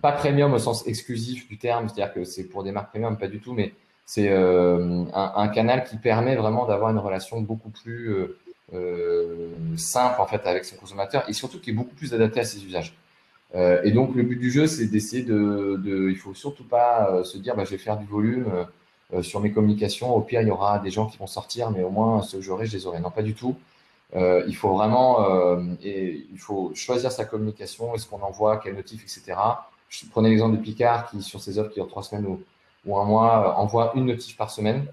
pas premium au sens exclusif du terme, c'est-à-dire que c'est pour des marques premium, pas du tout, mais c'est euh, un, canal qui permet vraiment d'avoir une relation beaucoup plus euh, euh, simple en fait avec son consommateur et surtout qui est beaucoup plus adapté à ses usages. Et donc le but du jeu, c'est d'essayer de, de, il faut surtout pas se dire, bah, je vais faire du volume sur mes communications. Au pire, il y aura des gens qui vont sortir, mais au moins ceux que j'aurai, je les aurai. Non, pas du tout. il faut vraiment, et il faut choisir sa communication, est-ce qu'on envoie, quel notif, etc. Je prenais l'exemple de Picard qui, sur ses offres qui durent trois semaines ou, ou un mois euh, envoie une notif par semaine.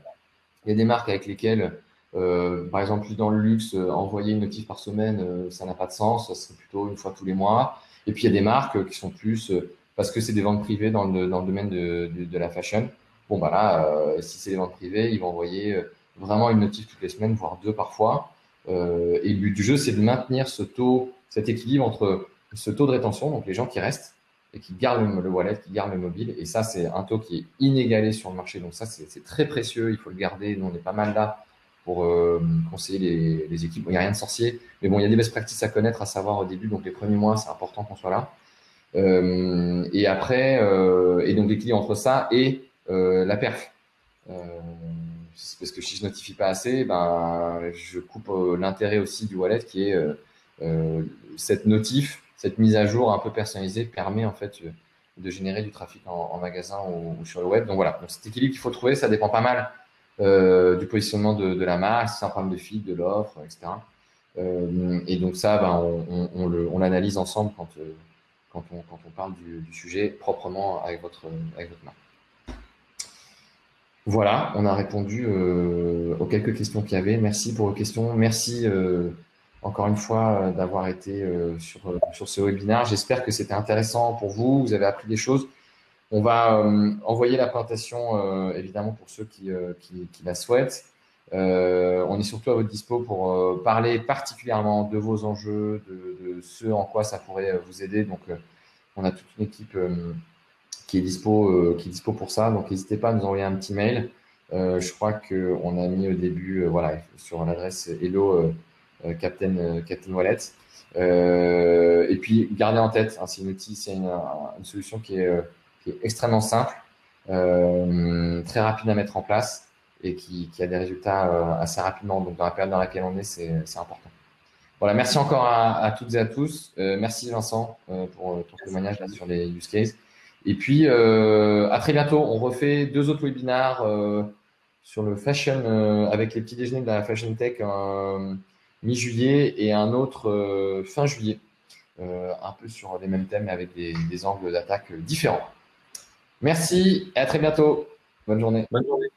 Il y a des marques avec lesquelles, euh, par exemple, plus dans le luxe, euh, envoyer une notif par semaine, ça n'a pas de sens. Ça serait plutôt une fois tous les mois. Et puis il y a des marques qui sont plus parce que c'est des ventes privées dans le, domaine de, la fashion. Bon, bah là, si c'est des ventes privées, ils vont envoyer vraiment une notif toutes les semaines, voire deux parfois. Euh, et le but du jeu, c'est de maintenir ce taux, cet équilibre entre ce taux de rétention, donc les gens qui restent, et qui garde le, wallet, qui garde le mobile. Et ça, c'est un taux qui est inégalé sur le marché. Donc ça, c'est très précieux. Il faut le garder. Nous, on est pas mal là pour euh, conseiller les, équipes. Il n'y a rien de sorcier. Mais bon, il y a des best practices à connaître, à savoir au début. Donc les premiers mois, c'est important qu'on soit là. Euh, et après, euh, et donc l'équilibre entre ça et la perf. parce que si je notifie pas assez, ben, je coupe l'intérêt aussi du wallet qui est cette notif cette mise à jour un peu personnalisée permet en fait de générer du trafic en, magasin ou, sur le web. Donc voilà, cet équilibre qu'il faut trouver, ça dépend pas mal euh, du positionnement de, la marque, si c'est un problème de feed, de l'offre, etc. Euh, et donc ça, ben, on, l'analyse ensemble quand, euh, on, parle du, sujet proprement avec votre, avec marque. Voilà, on a répondu aux quelques questions qu'il y avait. Merci pour vos questions. Merci encore une fois d'avoir été sur, sur ce webinaire. J'espère que c'était intéressant pour vous. Vous avez appris des choses. On va envoyer la présentation évidemment pour ceux qui, qui la souhaitent. on est surtout à votre dispo pour parler particulièrement de vos enjeux, de, ce en quoi ça pourrait vous aider. Donc, on a toute une équipe qui est dispo, pour ça. Donc, n'hésitez pas à nous envoyer un petit mail. je crois qu'on a mis au début, voilà, sur l'adresse hello euh, Captain, euh, Wallet. Euh, et puis, gardez en tête, hein, c'est une outil, c'est une, solution qui est, extrêmement simple, très rapide à mettre en place et qui, a des résultats assez rapidement. Donc, dans la période dans laquelle on est, c'est important. Voilà, merci encore à, toutes et à tous. merci Vincent pour ton témoignage sur les use cases. Et puis, à très bientôt. On refait deux autres webinars sur le fashion avec les petits déjeuners de la Fashion Tech mi-juillet et un autre euh, fin juillet, euh, un peu sur les mêmes thèmes avec des, des angles d'attaque différents. Merci et à très bientôt. Bonne journée. Bonne journée.